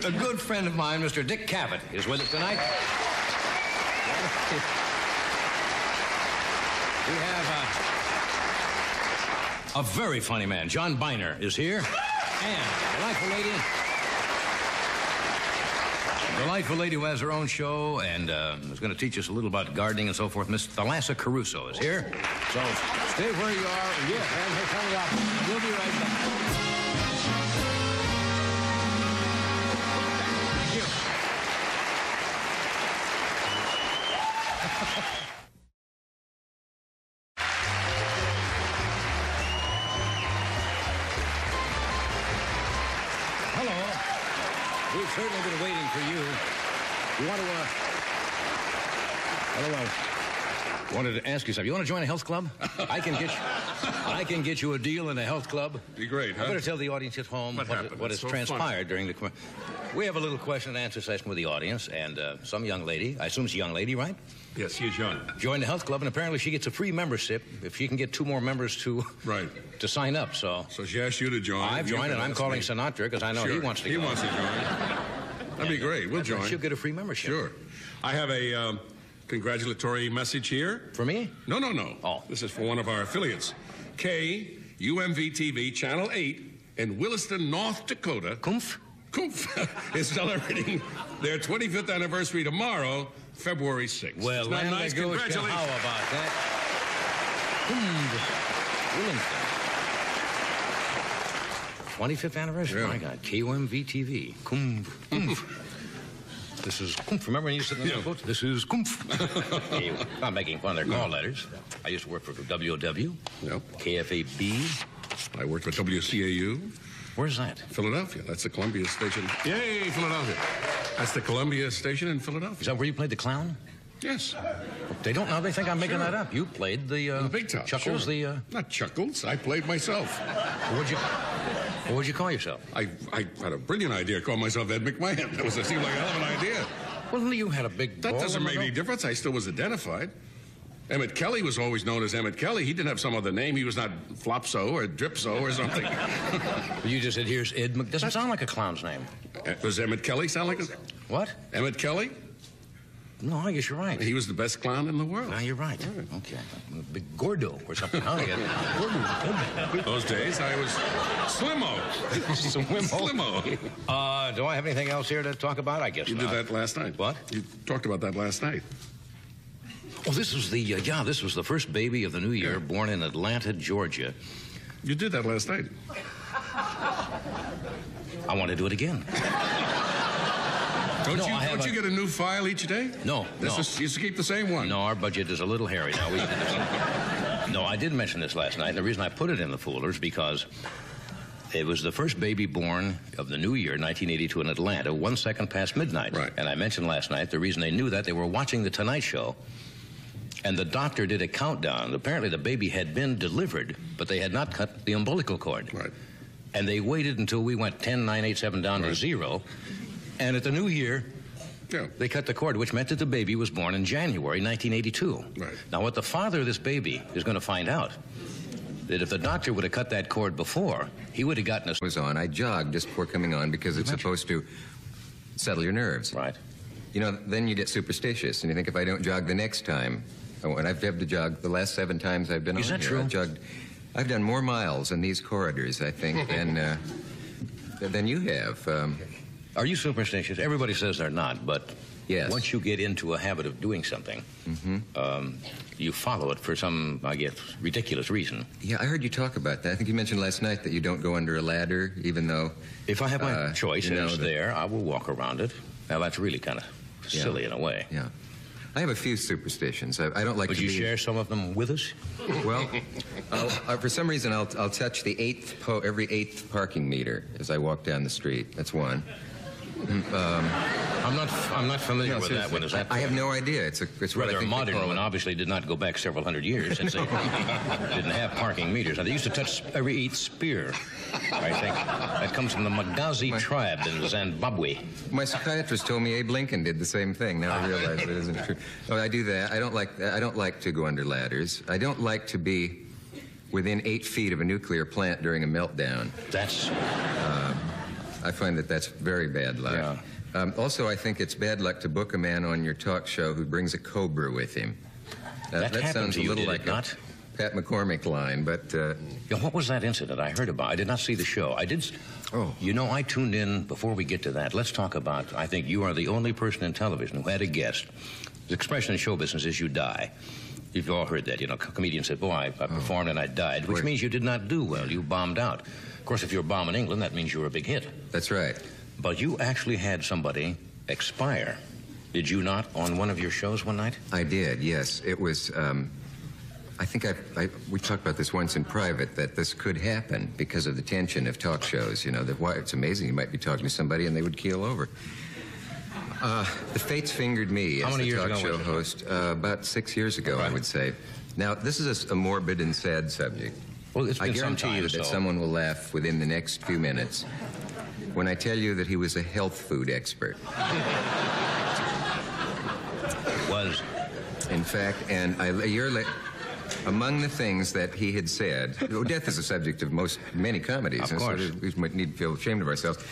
a good friend of mine, Mr. Dick Cavett, is with us tonight. We have uh, a very funny man. John Byner is here. And delightful lady. Delightful lady who has her own show and uh, is going to teach us a little about gardening and so forth. Miss Thalassa Cruso is here. So stay where you are. Yeah, and her coming up. We'll be right back. Thank you. certainly been waiting for you. You want to, uh... Hello, I wanted to ask you something. You want to join a health club? I can get you, I can get you a deal in a health club. Be great, I better tell the audience at home What what, what has so transpired during the... We have a little question and answer session with the audience, and uh, some young lady, I assume it's a young lady, right? Yes, she is young. Joined the health club, and apparently she gets a free membership if she can get two more members to Right. to sign up. So So she asked you to join. I've joined, and I'm calling me. Sinatra because I know he wants to He go. wants to join. That'd be great. We'll join. She'll get a free membership. Sure. I have a um, congratulatory message here. For me? No, no, no. Oh. This is for one of our affiliates. K UMV TV Channel 8 in Williston, North Dakota. Kumpf? Kumpf is celebrating their 25th anniversary tomorrow, February 6th. Well, Isn't that nice? Congratulations. how about that? Hmm. Willingston. 25th anniversary. Yeah. My God. KOMV TV. Kumpf. Kumpf. This is Kumpf. Remember when you used to Yeah. quote? This is Kumpf. Not making fun of their call letters. I used to work for WOW, Yep. KFAB. I worked for WCAU, Where's that? Philadelphia. That's the Columbia station. Yay, Philadelphia. That's the Columbia station in Philadelphia. Is that where you played the clown? Yes. They don't know. They think I'm making Sure. that up. You played the, uh, The big top. Chuckles. sure. The uh, Not Chuckles. I played myself. what'd you? What would you call yourself? I, I had a brilliant idea. Call myself Ed McMahon. That was it seemed like a hell of an idea. Well, you had a big. That doesn't make any difference. I still was identified. Emmett Kelly was always known as Emmett Kelly. He didn't have some other name. He was not Flopso or Dripso or something. You just said, here's Ed Mc... Doesn't sound like a clown's name. Does Emmett Kelly sound like a... What? Emmett Kelly? No, I guess you're right. He was the best clown in the world. Now you're right. Okay. Big Gordo or something. Huh? Yeah. Those days, I was Slimo. Slimo. Uh, do I have anything else here to talk about? I guess You not. did that last night. What? You talked about that last night. Oh, this was the uh, yeah. This was the first baby of the new year, born in Atlanta, Georgia. You did that last night. I want to do it again. Don't No, you? Don't you get a new file each day? No, This no. is, you used to keep the same one. No, our budget is a little hairy now. We, no, I did mention this last night, and the reason I put it in the folder is because it was the first baby born of the new year, 1982, in Atlanta, one second past midnight. Right. And I mentioned last night the reason they knew that they were watching the Tonight Show. And the doctor did a countdown. Apparently, the baby had been delivered, but they had not cut the umbilical cord. Right. And they waited until we went 10, 9, 8, 7 down to zero. And at the new year, Yeah. they cut the cord, which meant that the baby was born in January 1982. Right. Now, what the father of this baby is going to find out that if the doctor would have cut that cord before, he would have gotten us. was on, I jogged just before coming on because it's supposed to settle your nerves. Right. You know, then you get superstitious and you think if I don't jog the next time, oh, and I've had to jog the last seven times I've been Is on that here. true? I've jogged. I've done more miles in these corridors, I think, than uh, than you have. Um, Are you superstitious? Everybody says they're not, but Yes. once you get into a habit of doing something, um, you follow it for some, I guess, ridiculous reason. yeah, I heard you talk about that. I think you mentioned last night that you don't go under a ladder, even though. If I have my Uh, choice you and know it's that- there, I will walk around it. Now, that's really kind of Yeah. silly in a way. Yeah. I have a few superstitions. I, I don't like Would to you be. share some of them with us? Well, I'll, uh, for some reason, I'll, I'll touch the eighth po- every eighth parking meter as I walk down the street. That's one. Um, I'm not. I'm not familiar No, with that one. Is that? I have no idea. It's a it's what I rather they modern one. Obviously, did not go back several hundred years since they didn't have parking meters. Now, they used to touch uh, every eighth spear. I think that comes from the Magazi tribe in Zimbabwe. My psychiatrist told me Abe Lincoln did the same thing. Now I realize it isn't true. Oh, I do that. I don't like. I don't like to go under ladders. I don't like to be within eight feet of a nuclear plant during a meltdown. That's um, I find that that's very bad luck. Yeah. Um, also, I think it's bad luck to book a man on your talk show who brings a cobra with him. Uh, That happened sounds a little like a not? Pat McCormick line, but uh, Yeah, what was that incident I heard about? I did not see the show. I did. Oh. You know, I tuned in before we get to that. Let's talk about. I think you are the only person in television who had a guest. The expression in show business is you die. You've all heard that. You know, co- comedians said, "Boy, I, I performed and I died," which means you did not do well. You bombed out. Of course, if you're a bomb in England, that means you were a big hit. that's right. But you actually had somebody expire. Did you not on one of your shows one night? I did, yes. It was, um, I think I, I, we talked about this once in private, that this could happen because of the tension of talk shows. You know, that why it's amazing. You might be talking to somebody and they would keel over. Uh, the fates fingered me How as the talk show host. Uh, about six years ago, I would say. Now, this is a morbid and sad subject. Well, it's I been some guarantee time. you that so- someone will laugh within the next few minutes when I tell you that he was a health food expert. was In fact, and I, a year later, among the things that he had said, death is a subject of most many comedies, Of and course. so we might need to feel ashamed of ourselves.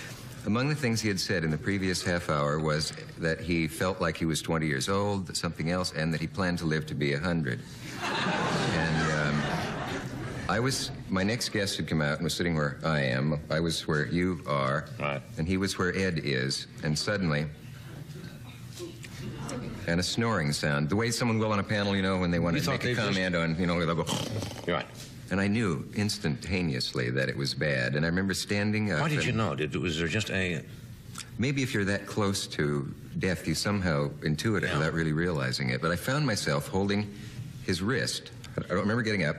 Among the things he had said in the previous half hour was that he felt like he was 20 years old, something else, and that he planned to live to be 100. And um, I was, my next guest had come out and was sitting where I am. I was where you are, Right. and he was where Ed is, and suddenly, and a snoring sound. The way someone will on a panel, you know, when they want You to make a they just- on, you know, they'll go, oh. You're right. and I knew instantaneously that it was bad. And I remember standing up. Why did you know? Did, was there just a? Maybe if you're that close to death, you somehow intuit it Yeah. without really realizing it. But I found myself holding his wrist. I don't remember getting up,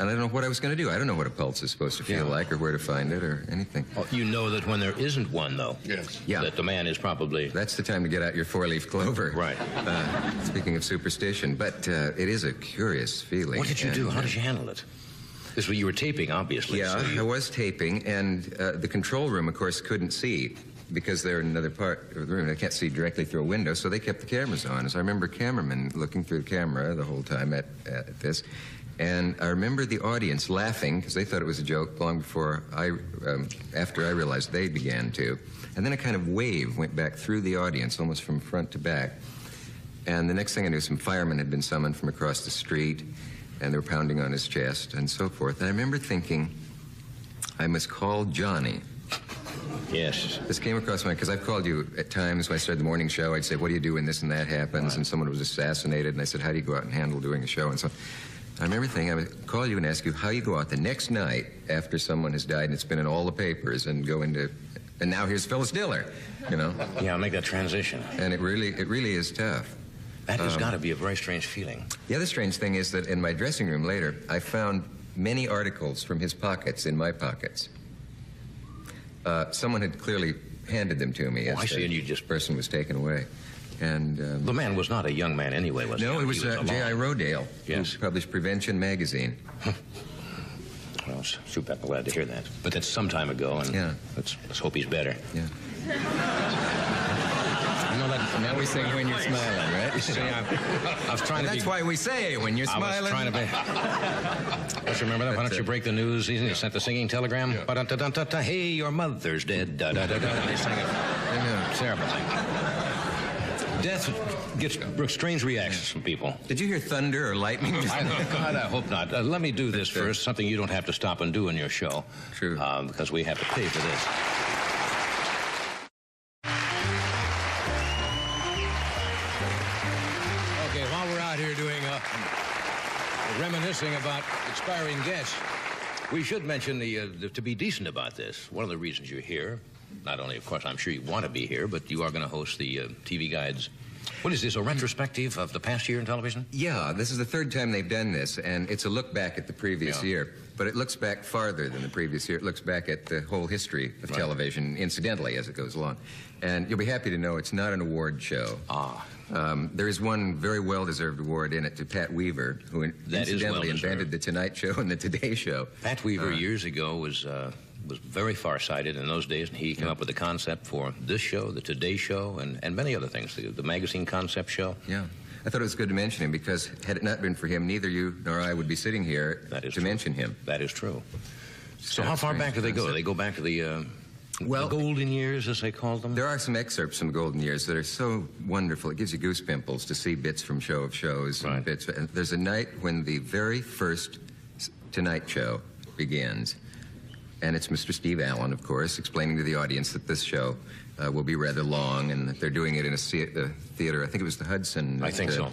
and I don't know what I was going to do. I don't know what a pulse is supposed to feel Yeah. like or where to find it or anything. Oh, you know that when there isn't one, though. Yes. Yeah. That the man is probably. That's the time to get out your four-leaf clover. Right. Uh, speaking of superstition, but uh, it is a curious feeling. What did you do? How uh, did you handle it? This was you were taping, obviously. Yeah, so you- I was taping, and uh, the control room, of course, couldn't see. because they're in another part of the room, they can't see directly through a window, so they kept the cameras on. So I remember cameramen looking through the camera the whole time at, at this. And I remember the audience laughing because they thought it was a joke long before I, um, after I realized they began to. And then a kind of wave went back through the audience, almost from front to back. And the next thing I knew, some firemen had been summoned from across the street, and they were pounding on his chest and so forth. And I remember thinking, I must call Johnny. Yes. This came across my because I've called you at times when I started the morning show. I'd say, "What do you do when this and that happens?" And someone was assassinated, and I said, "How do you go out and handle doing a show?" And so, I remember thinking I would call you and ask you how you go out the next night after someone has died and it's been in all the papers, and go into, and now here's Phyllis Diller, you know. Yeah, I'll make that transition. And it really, it really is tough. That has got to be a very strange feeling. The other strange thing is that in my dressing room later, I found many articles from his pockets in my pockets. Uh, someone had clearly handed them to me Oh, as I see, the and you just- person was taken away. And um, The man was not a young man anyway, was he? no, it mean, was, he uh, J.I. Rodale, Yes. who published Prevention magazine. Well, s- super glad to hear that. But that's some time ago, and Yeah. let's, let's hope he's better. Yeah. You know that. Now we sing when you're smiling, right? See, I, I was trying to That's be. why we say when you're smiling. I smiling. was trying to be. Let's remember that. Why don't you break the news? He sent the singing telegram. Ba-da-da-da-da-da. Hey, your mother's dead. Da da da da. They sang it. Yeah. Terrible thing. Death gets strange reactions from people. Did you hear thunder or lightning? I, God, I hope not. Uh, let me do this first, something you don't have to stop and do in your show. True. Um, because we have to pay for this. Okay, while we're out here doing uh, reminiscing about expiring guests, we should mention the, uh, the to be decent about this. One of the reasons you're here, not only, of course, I'm sure you want to be here, but you are going to host the uh, TV Guides. What is this? A retrospective of the past year in television? Yeah, this is the third time they've done this, and it's a look back at the previous Yeah. year. But it looks back farther than the previous year. It looks back at the whole history of television, incidentally, as it goes along. And you'll be happy to know it's not an award show. Ah. Um, there is one very well-deserved award in it to Pat Weaver, who That incidentally well-deserved. invented the Tonight Show and the Today Show. Pat Weaver years ago was uh, was very far-sighted in those days, and he came up with the concept for this show, the Today Show, and, and many other things, the, the magazine concept show. Yeah. I thought it was good to mention him because had it not been for him, neither you nor I would be sitting here That is to true. mention him. That is true. So how far back do they go? They go back to the, uh, Well- the golden years, as they call them. There are some excerpts from Golden Years that are so wonderful. It gives you goose pimples to see bits from Show of Shows. Right. And bits. And there's a night when the very first Tonight Show begins. And it's Mr. Steve Allen, of course, explaining to the audience that this show uh, will be rather long and that they're doing it in a se- uh, theater. I think it was the Hudson. I that, think uh, so.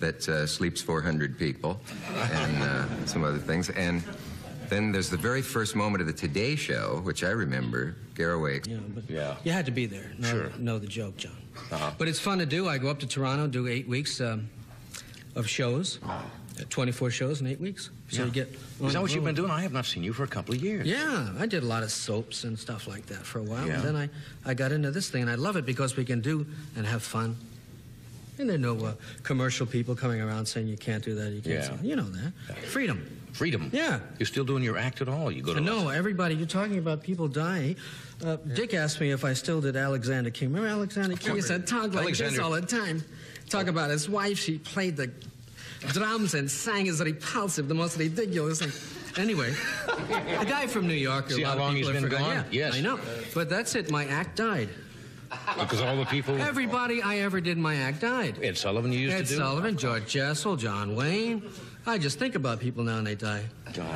That uh, sleeps 400 people and uh, some other things. And then there's the very first moment of the Today Show, which I remember. Garroway You but Yeah. you had to be there. Know, Sure. know the joke, John. Uh-huh. But it's fun to do. I go up to Toronto, do eight weeks um, of shows, uh, 24 shows in eight weeks. So you get. Is that what you've been doing? I have not seen you for a couple of years. Yeah, I did a lot of soaps and stuff like that for a while. Yeah. And then I, I got into this thing, and I love it because we can do and have fun. And there are no uh, commercial people coming around saying you can't do that, you can't. Yeah. say- You know that. Freedom. Freedom. Yeah. You're still doing your act at all? You go to No, everybody, you're talking about people dying. Uh, Dick asked me if I still did Alexander King. Remember Alexander King? He said, talk like Alexander- this all the time. Talk about his wife. She played the drums and sang as repulsive, the most ridiculous thing. Anyway, a guy from New York. a See lot how long people he's have been gone? Yeah, Yes. I know. But that's it. My act died. because all the people. Everybody I ever did my act died. Ed Sullivan you used Ed to do. Ed Sullivan, George Jessel, John Wayne. I just think about people now and they die. God.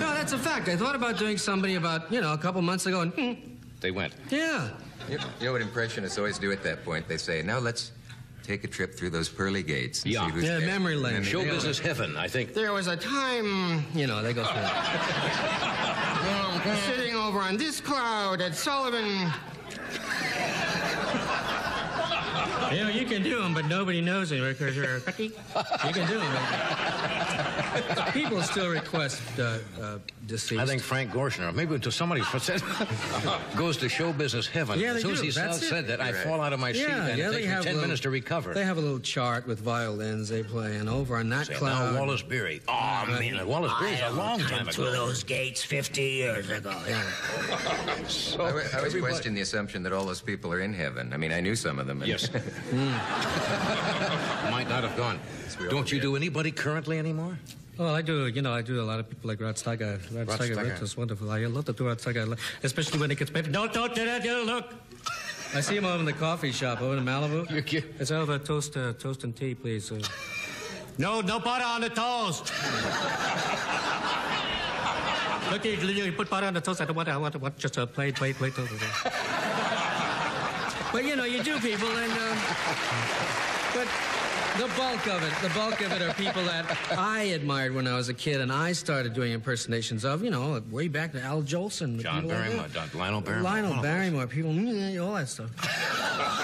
No, that's a fact. I thought about doing somebody about, you know, a couple months ago and, hmm, They went. yeah. You, you know what impressionists always do at that point? They say, now let's take a trip through those pearly gates and Yeah. see who's Yeah, there." memory lane. Show they- business heaven, I think. There was a time, you know, they go through it. You know, sitting over on this cloud at Sullivan. You know, you can do them, but nobody knows them because you're a You can do them. People still request uh, uh, deceased. I think Frank Gorshin, maybe until somebody said, goes to show business heaven. Yeah, they as soon as do. he That's said it. that, I Right. fall out of my seat, Yeah, and yeah, it they takes me have 10 little- minutes to recover. They have a little chart with violins they play, and over on that Say, cloud. now Wallace Beery. Oh, man, Wallace Beery's a long time Came through those gates 50 years ago, yeah. So, I, I always everybody- question the assumption that all those people are in heaven. I mean, I knew some of them. and- Yes. Might not have gone. Don't you do anybody currently anymore? Well, I do, you know, I do a lot of people like Rod Steiger. Rod, Rod Steiger, Steiger. is wonderful. I love to do Rod Steiger, especially when it gets better. Don't, don't do that, you look. I see him over in the coffee shop over in Malibu. You're kidding. It's over toast, uh, toast and tea, please. Uh, no, no butter on the toast. Look, you, you put butter on the toast. I don't want. I want, I want just a plain, plain, plain toast. but you know, you do people, and um, but the bulk of it, the bulk of it are people that I admired when I was a kid, and I started doing impersonations of, you know, way back to Al Jolson. John like Barrymore. Don- Lionel Barrymore. Lionel us. Barrymore, people, mm, all that stuff.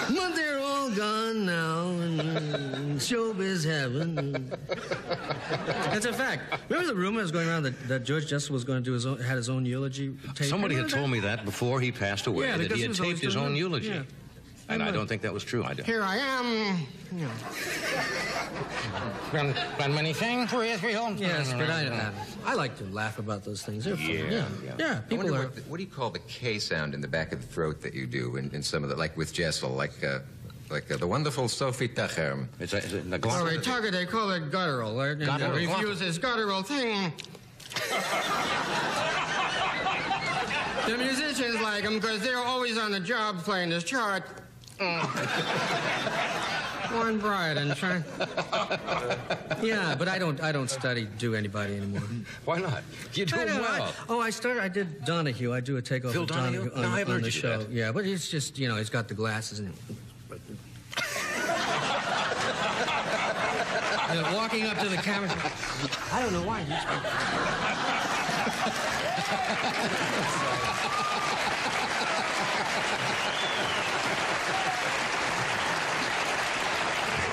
but they're all gone now, and showbiz heaven. That's a fact. Remember the rumor was going around that, that George Jessel was going to do his own, had his own eulogy tape? Somebody had told me that before he passed away, Yeah, that he had taped his own that. eulogy. Yeah. And I don't think that was true. I don't. Here I am. You know. done, done many things with you. Yes, but I, I, I like to laugh about those things. They're fun. Yeah, Yeah, yeah. yeah. People are. what, the- what do you call the K sound in the back of the throat that you do in, in some of the, like with Jessel, like uh, like uh, the wonderful Sophie Tucker. It's a, it's a, the Well, gloss- they they call it guttural. Right? And Guttural. refuse this guttural thing. the musicians like them because they're always on the job playing this chart. One bride and trying. Yeah, but I don't. I don't study do anybody anymore. Why not? You're I doing know, well. I- oh, I started. I did Donahue. I do a takeoff Phil of Donahue? Donahue No, on, I haven't on the show. that. Yeah, but it's just you know he's got the glasses and. You know, walking up to the camera. I don't know why.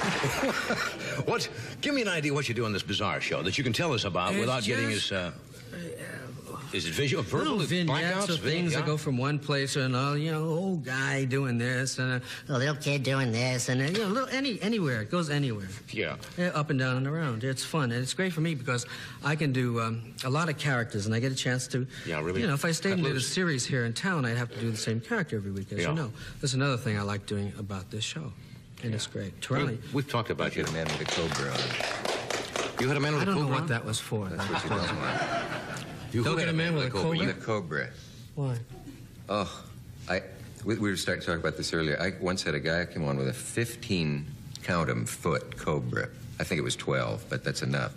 What? Give me an idea what you do on this bizarre show that you can tell us about It's without getting just- as. Uh, is it visual, verbal, Little vignettes of things yeah? that go from one place to another. You know, old guy doing this and a, a little kid doing this, and a, you know, little, any anywhere. It goes anywhere. Yeah. Yeah, up and down and around. It's fun, and it's great for me because I can do um, a lot of characters, and I get a chance to. Yeah, really You know, if I stayed and did a series here in town, I'd have to do the same character every week, as Yeah. you know. That's another thing I like doing about this show, and it's great. Torelli, We've, we've talked about you. The man with a cobra on. You had a man with I a don't know cobra what on? that was for. That's what you don't want. You Don't get a man with a cobra? You- The cobra. Why? Oh, I. We, we were starting to talk about this earlier. I once had a guy come on with a 15 count 'em foot cobra. I think it was 12, but that's enough.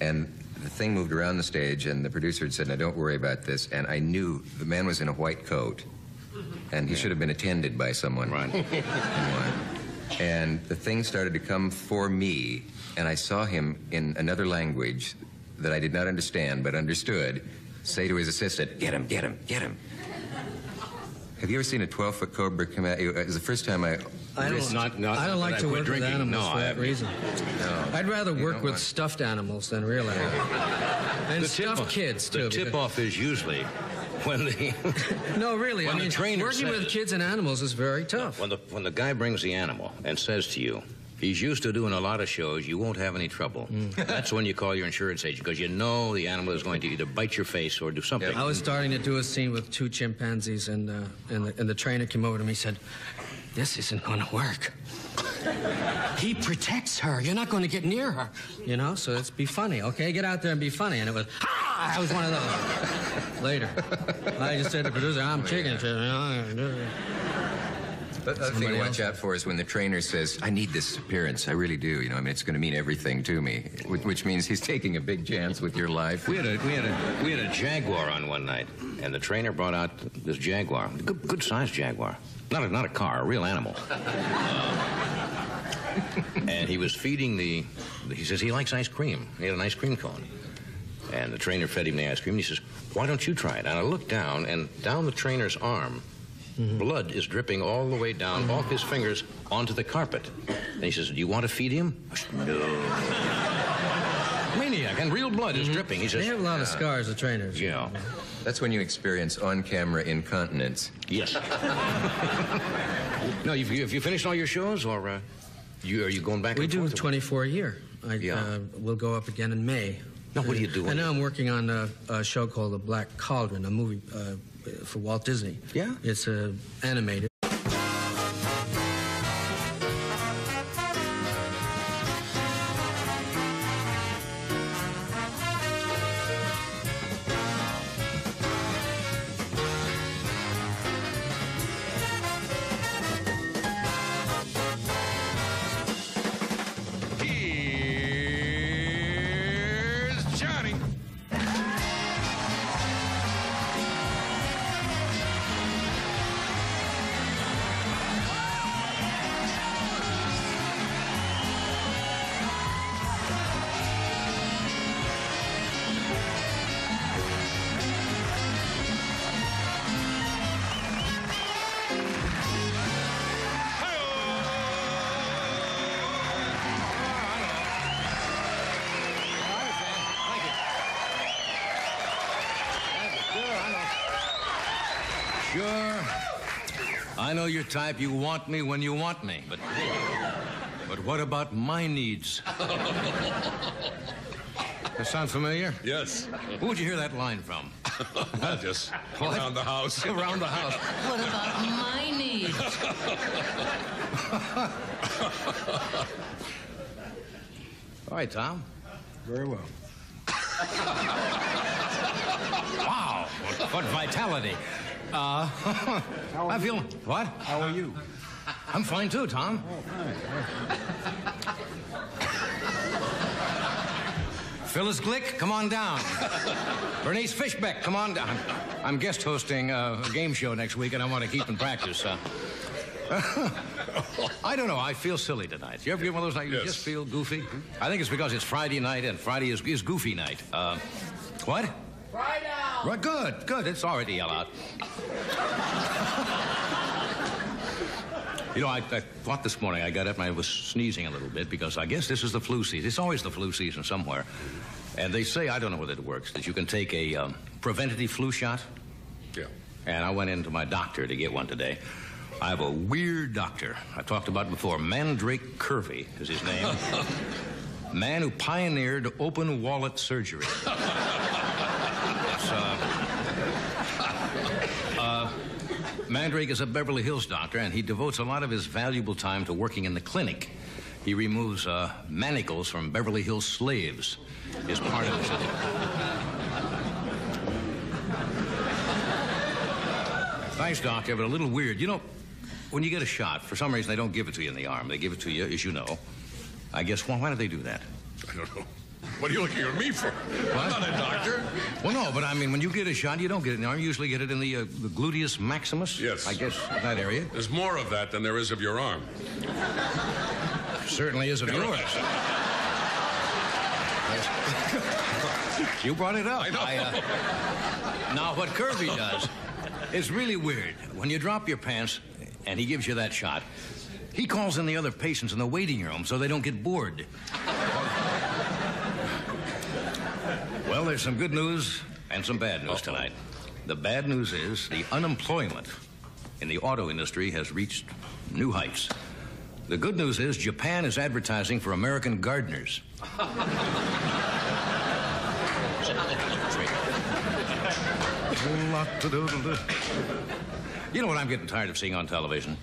And the thing moved around the stage, and the producer had said, "Now don't worry about this." And I knew the man was in a white coat, and he should have been attended by someone. Right. in one. And the thing started to come for me, and I saw him in another language that I did not understand but understood say to his assistant, Get him, get him, get him. Have you ever seen a 12 foot cobra come at you? It was the first time I. I It's don't, not- not I don't like to quit work with animals No, for I that haven't. reason. No. I'd rather work with want- stuffed animals than real animals. And stuffed tip-off- kids, The tip because- off is usually when the No, really. When I the mean, trainer working with kids and animals is very tough. when the when the guy brings the animal and says to you. He's used to doing a lot of shows. You won't have any trouble. That's when you call your insurance agent because you know the animal is going to either bite your face or do something. I was starting to do a scene with two chimpanzees, and, uh, and, the, and the trainer came over to me and said, This isn't going to work. he protects her. You're not going to get near her. You know, so it's be funny, okay? Get out there and be funny. And it was, ah! I was one of those. Later. I just said to the producer, I'm chicken. shit, you know. The other thing to watch else. out for is when the trainer says, I need this appearance. I really do. You know, I mean, it's going to mean everything to me, which, which means he's taking a big chance with your life. We had a we had a we had a jaguar on one night, and the trainer brought out this jaguar, good good sized jaguar, not a, not a car, a real animal. and he was feeding the. He says he likes ice cream. He had an ice cream cone, and the trainer fed him the ice cream. And he says, "Why don't you try it?" And I looked down, and down the trainer's arm. Mm-hmm. Blood is dripping all the way down mm-hmm. off his fingers onto the carpet. And he says, Do you want to feed him? Said, no. Maniac, and real blood is mm-hmm. dripping. He says, They have a lot of scars, the trainers. Yeah. That's when you experience on-camera incontinence. Yes. no, you've, have you finished all your shows, or uh, you, are you going back We and do forth? 24 a year. I, Yeah. uh, we'll go up again in May. Now, what are you doing? And now I'm working on a, a show called The Black Cauldron, a movie uh, for Walt Disney. Yeah? It's uh, animated. I know your type. You want me when you want me. But, but what about my needs? That sound familiar? Yes. Who would you hear that line from? Just What? around the house. Around the house. What about my needs? All right, Tom. Very well. Wow, what, what vitality. Uh, I feel. What? How are you? I'm fine too, Tom. Phyllis Glick, come on down. Bernice Fishbeck, come on down. I'm guest hosting uh, a game show next week, and I want to keep in practice. Uh, I don't know. I feel silly tonight. You ever get one of those nights you Yes. just feel goofy? I think it's because it's Friday night, and Friday is, is goofy night. Uh, what? Friday. Right, good, good. It's already yell out. You know, I, I thought this morning I got up and I was sneezing a little bit because I guess this is the flu season. It's always the flu season somewhere. And they say, I don't know whether it works, that you can take a um, preventative flu shot. Yeah. And I went into my doctor to get one today. I have a weird doctor. I talked about it before. Mandrake Kirby is his name. Man who pioneered open wallet surgery. Uh, uh, Mandrake is a Beverly Hills doctor, and he devotes a lot of his valuable time to working in the clinic. He removes uh, manacles from Beverly Hills slaves. Is part of his. Thanks, doctor, but a little weird. You know, when you get a shot, for some reason they don't give it to you in the arm. They give it to you, as you know. I guess why, why do they do that? I don't know. What are you looking at me for? I'm not a doctor. Well, no, but I mean, when you get a shot, you don't get it in the arm. You usually get it in the, uh, the gluteus maximus. Yes. I guess that area. There's more of that than there is of your arm. Certainly is of yours. you brought it up. I know. uh, now, what Kirby does is really weird. When you drop your pants and he gives you that shot, he calls in the other patients in the waiting room so they don't get bored. Well, there's some good news and some bad news tonight. The bad news is the unemployment in the auto industry has reached new heights. The good news is Japan is advertising for American gardeners. You know what I'm getting tired of seeing on television?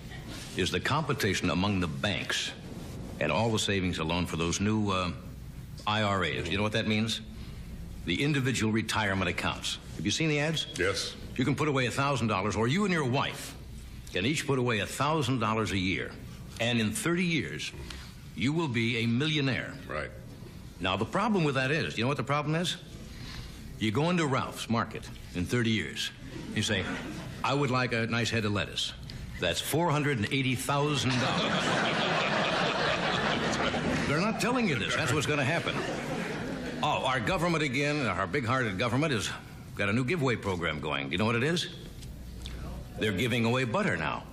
Is the competition among the banks and all the savings alone for those new uh, IRAs. You know what that means? The individual retirement accounts. Have you seen the ads? Yes. You can put away $1,000, or you and your wife can each put away $1,000 a year. And in 30 years, you will be a millionaire. Right. Now, the problem with that is, you know what the problem is? You go into Ralph's Market in 30 years. You say, I would like a nice head of lettuce. That's $480,000. They're not telling you this. That's what's going to happen. Oh, our government again, our big hearted government, has got a new giveaway program going. Do you know what it is? They're giving away butter now.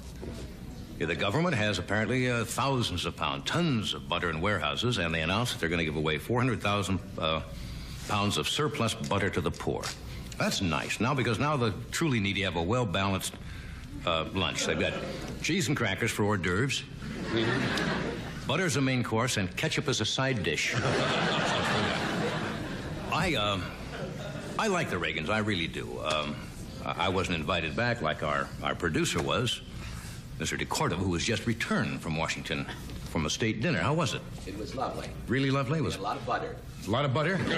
Yeah, the government has apparently uh, thousands of pounds, tons of butter in warehouses, and they announced that they're going to give away 400,000 uh, pounds of surplus butter to the poor. That's nice. Now, because now the truly needy have a well balanced uh, lunch. They've got cheese and crackers for hors d'oeuvres, butter as a main course, and ketchup is a side dish. I, um, I like the Reagans. I really do. Um, I wasn't invited back like our, our producer was, Mr. DeCordova, who was just returned from Washington from a state dinner. How was it? It was lovely. Really lovely? It Was A lot of butter. a lot of butter?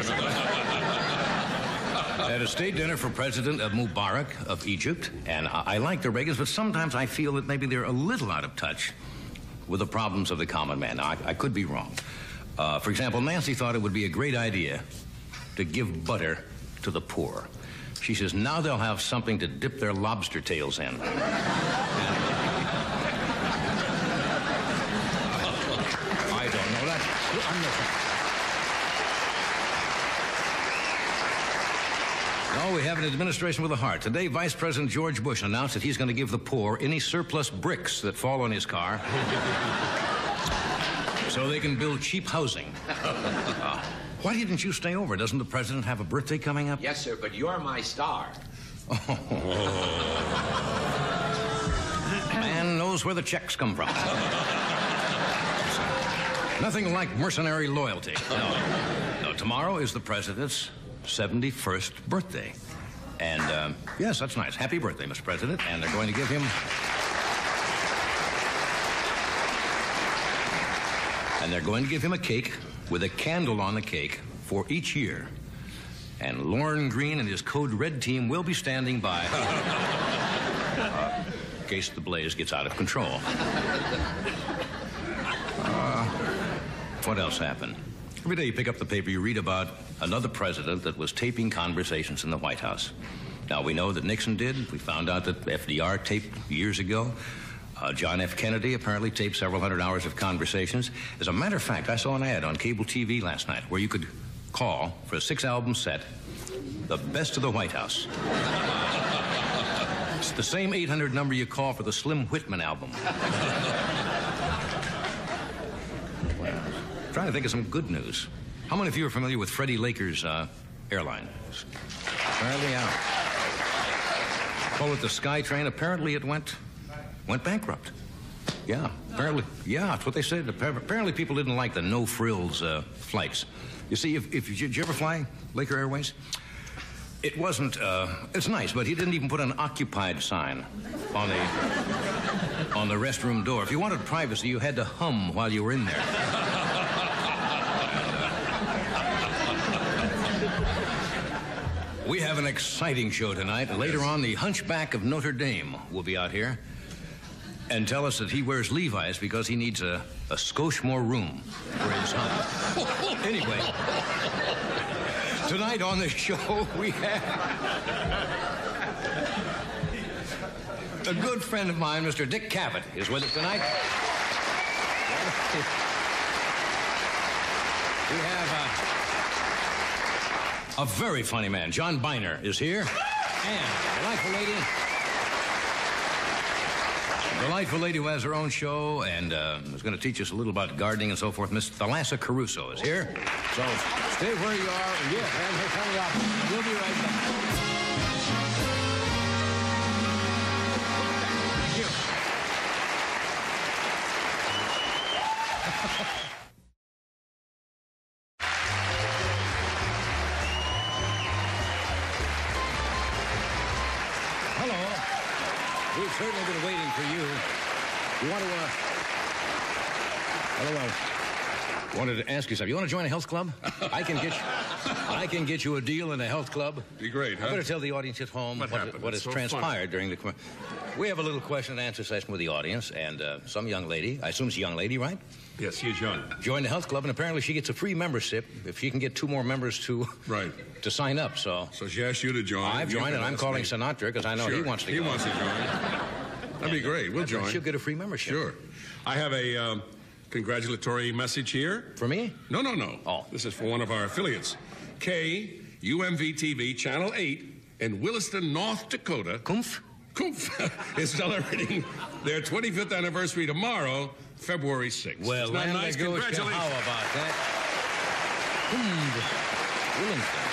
At a state dinner for President of Mubarak of Egypt, and I, I like the Reagans, but sometimes I feel that maybe they're a little out of touch with the problems of the common man. Now, I, I could be wrong. Uh, for example, Nancy thought it would be a great idea to give butter to the poor. She says now they'll have something to dip their lobster tails in. I don't know that. I'm not- No, we have an administration with a heart. Today, Vice President George Bush announced that he's going to give the poor any surplus bricks that fall on his car so they can build cheap housing. Uh, why didn't you stay over? Doesn't the president have a birthday coming up? Yes, sir, but you're my star. Oh. Man knows where the checks come from. Nothing like mercenary loyalty. No. no, tomorrow is the president's 71st birthday. And, um, yes, that's nice. Happy birthday, Mr. President. And they're going to give him. And they're going to give him a cake with a candle on the cake for each year. And Lorne Greene and his Code Red team will be standing by in case the blaze gets out of control. Uh, what else happened? Every day you pick up the paper, you read about another president that was taping conversations in the White House. Now, we know that Nixon did. We found out that FDR taped years ago. Uh, John F. Kennedy apparently taped several hundred hours of conversations. As a matter of fact, I saw an ad on cable TV last night where you could call for a six album set, The Best of the White House. It's the same 800 number you call for the Slim Whitman album. Well, trying to think of some good news. How many of you are familiar with Freddie Laker's uh, airline? Apparently, out. Call it the SkyTrain. Apparently, it went went bankrupt. Yeah, apparently, yeah, that's what they said. Apparently, people didn't like the no frills uh, flights. You see, if, if did you ever fly Laker Airways? It wasn't. Uh, it's nice, but he didn't even put an occupied sign on the on the restroom door. If you wanted privacy, you had to hum while you were in there. We have an exciting show tonight. Later on, the Hunchback of Notre Dame will be out here and tell us that he wears Levi's because he needs a, a skosh more room for his hunt. anyway, tonight on the show, we have a good friend of mine, Mr. Dick Cavett, is with us tonight. We have uh, a very funny man. John Byner is here. And delightful lady. Delightful lady who has her own show and uh, is going to teach us a little about gardening and so forth. Miss Thalassa Cruso is here. So stay where you are. Yeah, and her coming up. We'll be right back. Thank you. certainly been waiting for you. You want to, uh... Hello, uh... Wanted to ask you something. You want to join a health club? I can get you, I can get you a deal in a health club. Be great, I better tell the audience at home What what, what has so funny. transpired during the. We have a little question and answer session with the audience, and uh, some young lady, I assume it's a young lady, right? Yes, he's young. Joined the health club, and apparently she gets a free membership if she can get two more members to Right. to sign up. So So she asked you to join. I've joined, and I'm calling me. Sinatra because I know he wants to He go. wants to join. That'd be great. We'll join. She'll get a free membership. Sure. I have a um, congratulatory message here. For me? No, no, no. Oh. This is for one of our affiliates. K, UMV TV, Channel 8, in Williston, North Dakota. Kumpf? Kumpf is celebrating their 25th anniversary tomorrow, February 6th. Well, Isn't that nice? Congratulations. how about that? Hmm. Willingston.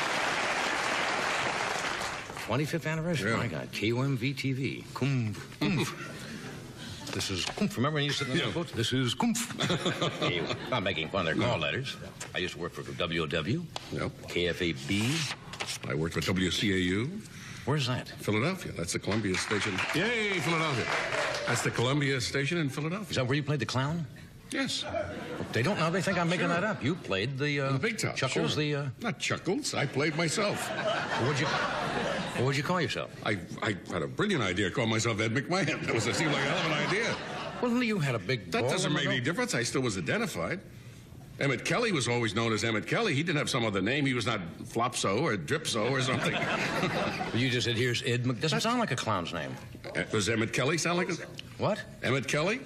25th anniversary. Yeah. My God. KUMV TV. Kumpf. Kumpf. This is Kumpf. Remember when you Yeah. yeah. quotes? This is Kumpf. Not making fun of their call letters. I used to work for WOW, Yep. KFAB. I worked for WCAU, Where's that? Philadelphia. That's the Columbia station. Yay, Philadelphia. That's the Columbia station in Philadelphia. Is that where you played the clown? Yes. They don't now. They think I'm making Sure. that up. You played the, uh, The big top. Chuckles. sure. The uh, Not Chuckles. I played myself. what'd you what would you call yourself? I, I had a brilliant idea. Call myself Ed McMahon. That was that seemed like a hell of an idea. Well, you had a big. That doesn't make any difference. I still was identified. Emmett Kelly was always known as Emmett Kelly. He didn't have some other name. He was not Flopso or Dripso or something. You just said here's Ed. Mc... Doesn't sound like a clown's name. Does Emmett Kelly sound like a... What? Emmett Kelly?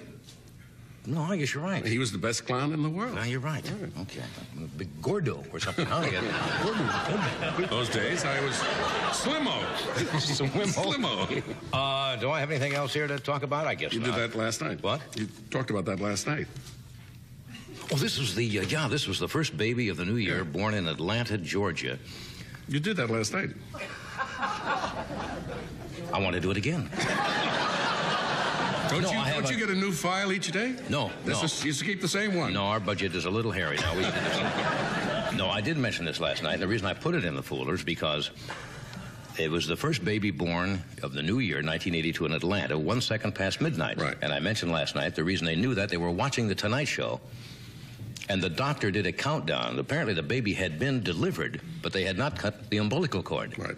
No, I guess you're right. He was the best clown in the world. Now you're right. Okay, I'm big Gordo or something. Huh? Gordo. Those days, I was Slimo. Slimo. Uh, do I have anything else here to talk about? I guess You not. did that last night. What? You talked about that last night. Oh, this was the uh, yeah. This was the first baby of the new year, born in Atlanta, Georgia. You did that last night. I want to do it again. Don't No, you I have don't you a- get a new file each day? No, This no. is you used to keep the same one. No, our budget is a little hairy now. We, no, I did mention this last night, and the reason I put it in the folder is because it was the first baby born of the new year, 1982, in Atlanta, one second past midnight. Right. And I mentioned last night the reason they knew that they were watching the Tonight Show. And the doctor did a countdown. Apparently, the baby had been delivered, but they had not cut the umbilical cord. Right.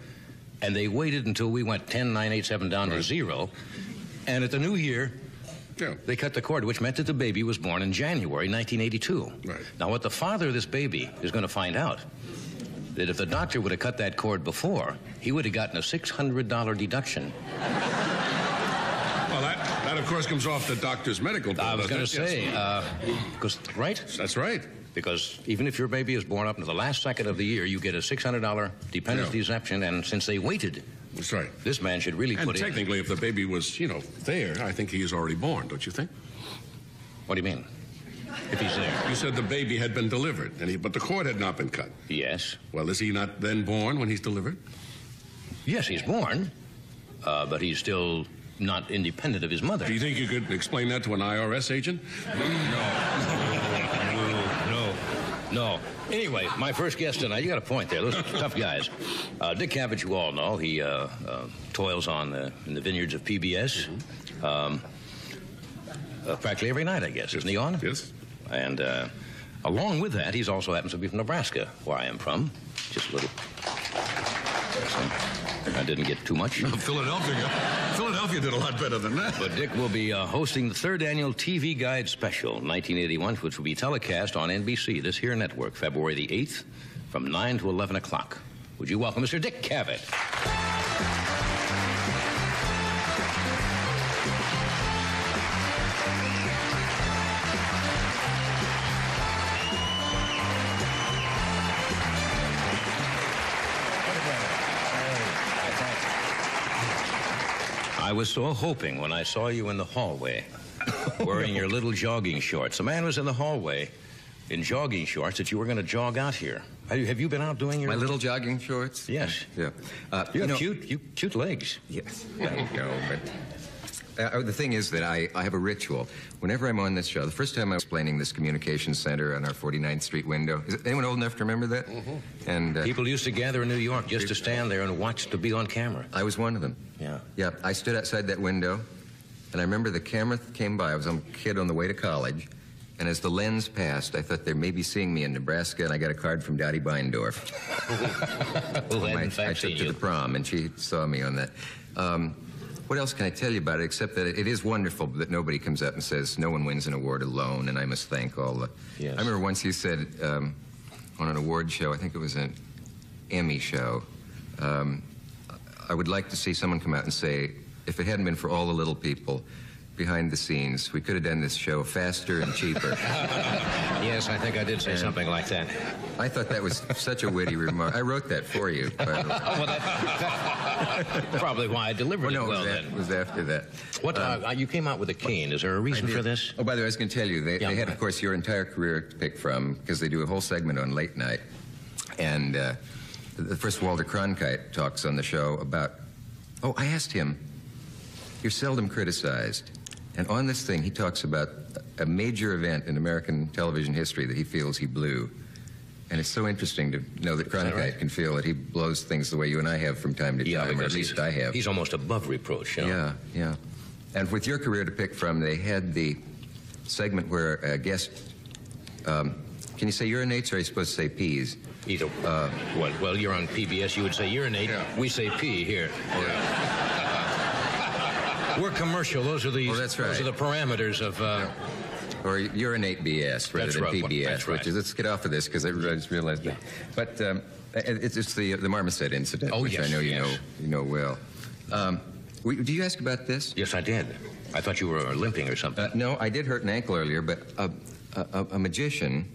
And they waited until we went 10, 9, 8, 7 down to zero. And at the new year, Yeah. they cut the cord, which meant that the baby was born in January 1982. Right. Now, what the father of this baby is going to find out that if the doctor would have cut that cord before, he would have gotten a $600 deduction. Well, that, that of course comes off the doctor's medical bill. I was going to say, Yes. because right? That's right. Because even if your baby is born up to the last second of the year, you get a $600 dependence Yeah. deduction. And since they waited, That's right. this man should really And put in. technically, if the baby was, you know, there, I think he is already born, don't you think? What do you mean? If he's there. You said the baby had been delivered, and he, but the cord had not been cut. Yes. Well, is he not then born when he's delivered? Yes, he's born, uh, but he's still not independent of his mother. Do you think you could explain that to an IRS agent? No, no. No. Anyway, my first guest tonight, you got a point there. Those are tough guys. Uh, Dick Cavett, you all know, he uh, uh, toils on the, in the vineyards of PBS. Um, uh, practically every night, I guess, isn't he on? Yes. And uh, along with that, he's also happens to be from Nebraska, where I am from. Just a little. I didn't get too much. Philadelphia. Philadelphia did a lot better than that. But Dick will be uh, hosting the third annual TV Guide Special 1981, which will be telecast on NBC, this here network, February the 8th, from 9 to 11 o'clock. Would you welcome Mr. Dick Cavett? I was so hoping when I saw you in the hallway wearing your little jogging shorts. A man was in the hallway in jogging shorts that you were going to jog out here. Have you, have you been out doing your My little jogging shorts? Yes. Yeah. Uh, You have know- cute, you, cute legs. Yes, I know, but uh, the thing is that I, I have a ritual. Whenever I'm on this show, the first time I was explaining this communication center on our 49th Street window. Is anyone old enough to remember that? And uh, People used to gather in New York just to stand there and watch to be on camera. I was one of them. Yeah. Yeah, I stood outside that window, and I remember the camera came by. I was a kid on the way to college, and as the lens passed, I thought they may be seeing me in Nebraska, and I got a card from Dottie Beindorf. Had I, I took to you. the prom, and she saw me on that. Um, what else can I tell you about it except that it is wonderful that nobody comes up and says no one wins an award alone, and I must thank all the. Yes. I remember once he said um, on an award show, I think it was an Emmy show, um, I would like to see someone come out and say, if it hadn't been for all the little people behind the scenes, we could have done this show faster and cheaper. Yes, I think I did say something like that. I thought that was such a witty remark. I wrote that for you. by the way. Well, that, probably why I delivered Well, no, it well that, then. was after that. What, uh, you came out with a cane. Is there a reason for this? Oh, by the way, I was going to tell you, they, Yeah. they had, of course, your entire career to pick from because they do a whole segment on late night. And uh, the first Walter Cronkite talks on the show about. Oh, I asked him. You're seldom criticized, and on this thing, he talks about a major event in American television history that he feels he blew. And it's so interesting to know that Cronkite right? can feel that he blows things the way you and I have from time to time, or at least I have. He's almost above reproach. You know? Yeah, yeah. And with your career to pick from, they had the segment where a guest. Um, can you say urinates, or are you supposed to say peas? Either. Uh, well, well, you're on PBS. You would say urinate. Yeah. We say pee here. We're commercial. Those are the. Oh, that's Those are right. the parameters of. Uh, Or urinate BS rather That's than right. PBS, right. which is, let's get off of this because I just realized that. But um, it's, it's the, the marmoset incident, Oh, which yes, I know you yes. know you know well. Um, do you ask about this? yes, I did. I thought you were limping or something. Uh, no, I did hurt an ankle earlier, but a, a, a magician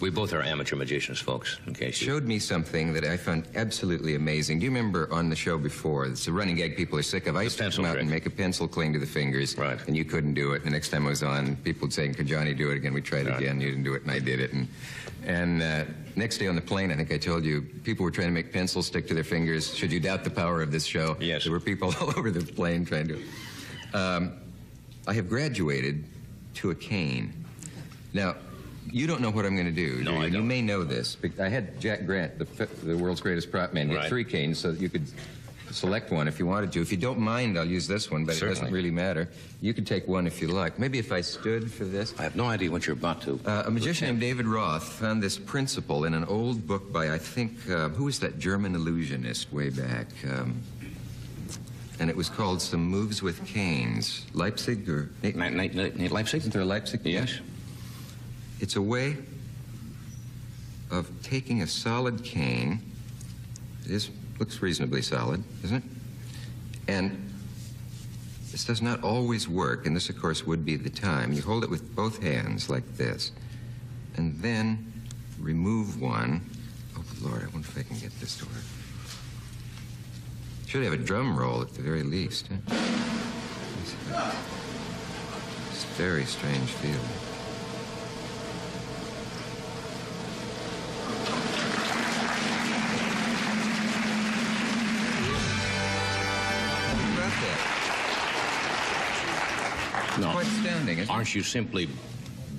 we both are amateur magicians, folks. In case you. showed me something that I found absolutely amazing. Do you remember on the show before? It's a running gag people are sick of. I used to come out trick. and make a pencil cling to the fingers, Right. and you couldn't do it. The next time I was on, people would say, "Could Johnny do it again?" We tried Right. again. You didn't do it, and I did it. And and uh, next day on the plane, I think I told you, people were trying to make pencils stick to their fingers. Should you doubt the power of this show? Yes. There were people all over the plane trying to. Um, I have graduated to a cane. Now, you don't know what I'm going to do. No, do you? I don't. may know this. I had Jack Grant, the, the world's greatest prop man, get Right. three canes so that you could select one if you wanted to. If you don't mind, I'll use this one, but it doesn't really matter. You could take one if you like. Maybe if I stood for this. I have no idea what you're about to. Uh, a magician named David Roth found this principle in an old book by, I think, uh, who was that German illusionist way back? Um, and it was called Some Moves with Canes. Leipzig or. Nate, Nate, Nate, Nate Leipzig? Isn't there a Leipzig? Yes. It's a way of taking a solid cane. It is looks reasonably solid, isn't it? And this does not always work, and this, of course, would be the time. You hold it with both hands like this, and then remove one. Oh, Lord, I wonder if I can get this to work. Should have a drum roll at the very least. Huh? It's a very strange feeling. Aren't you simply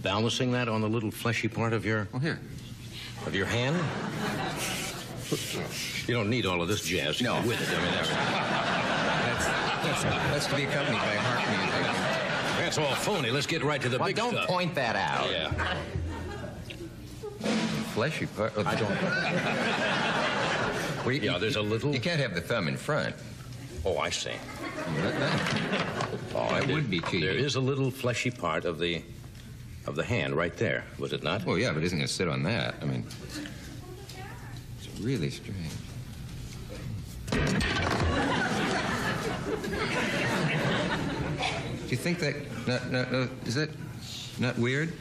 balancing that on the little fleshy part of your Well, here. of your hand? You don't need all of this jazz No. with it. I mean, that's, That's, that's, that's to be accompanied by harp music. that's all phony. Let's get right to the Well, big don't stuff. point that out. Yeah. Fleshy part. Oh, I don't. Well, you- Yeah, there's a little. You can't have the thumb in front. Oh, I see. Mm, Oh, that There- would be cheating. There is a little fleshy part of the of the hand right there. Was it not? Well, yeah, but it isn't going to sit on that. I mean, it's really strange. Do you think that? No, no, no, is that not weird?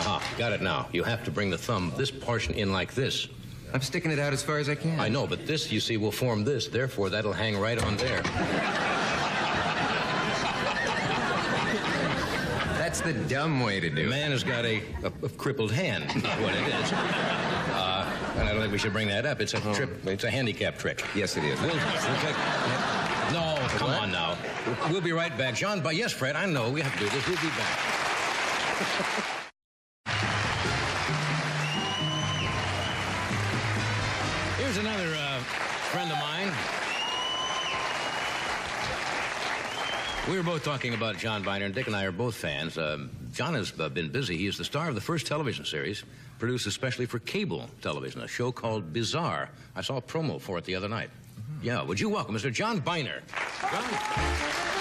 Aha, got it now. You have to bring the thumb, this portion in like this. I'm sticking it out as far as I can. I know, but this, you see, will form this. Therefore, that'll hang right on there. That's the dumb way to do it. man has got a, a, a crippled hand. That's what it is. Uh, and I don't think we should bring that up. It's a trip. It's a handicap trick. Yes, it is. We'll, we'll take, no, come on now. We'll be right back. John, but yes, Fred, I know we have to do this. We'll be back. We were both talking about John Byner, and Dick and I are both fans. Um, John has uh, been busy. He is the star of the first television series produced especially for cable television, a show called Bizarre. I saw a promo for it the other night. Yeah, would you welcome Mr. John Byner? John?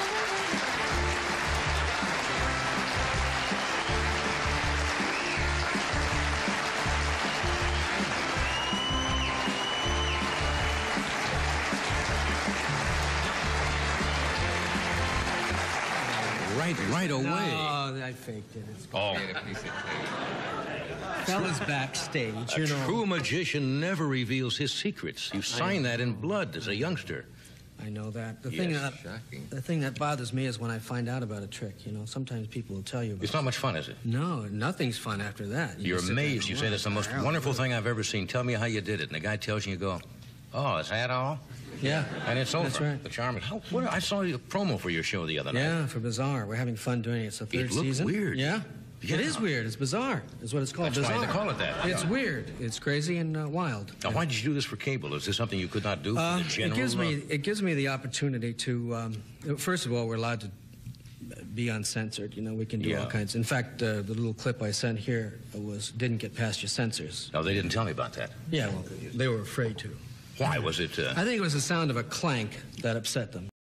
Right, right away. No, I faked it. It's Oh, a piece of fellas backstage, you know. true magician never reveals his secrets. You sign that in blood as a youngster. I know that. The thing that Shocking. the thing that bothers me is when I find out about a trick. You know, sometimes people will tell you. About It's not much fun, is it? No, nothing's fun after that. You You're just sit there amazed. You say that's the most wonderful thing I've ever seen. Tell me how you did it. And the guy tells you, you go, oh, is that all? Yeah, And it's over. That's right. The charm. How, what, I saw a promo for your show the other night. Yeah, for Bizarre. We're having fun doing it. It's the third looked season. weird. Yeah. Yeah. It is weird. It's bizarre. Is what it's called. That's why they call it that. It's Yeah. weird. It's crazy and uh, wild. Now, why did you do this for cable? Is this something you could not do for Uh, the general? it gives me it gives me the opportunity to. Um, first of all, we're allowed to be uncensored. You know, we can do all kinds. In fact, uh, the little clip I sent here was didn't get past your censors. No, they didn't tell me about that. Yeah, well, they were afraid to. Why was it? Uh, I think it was the sound of a clank that upset them.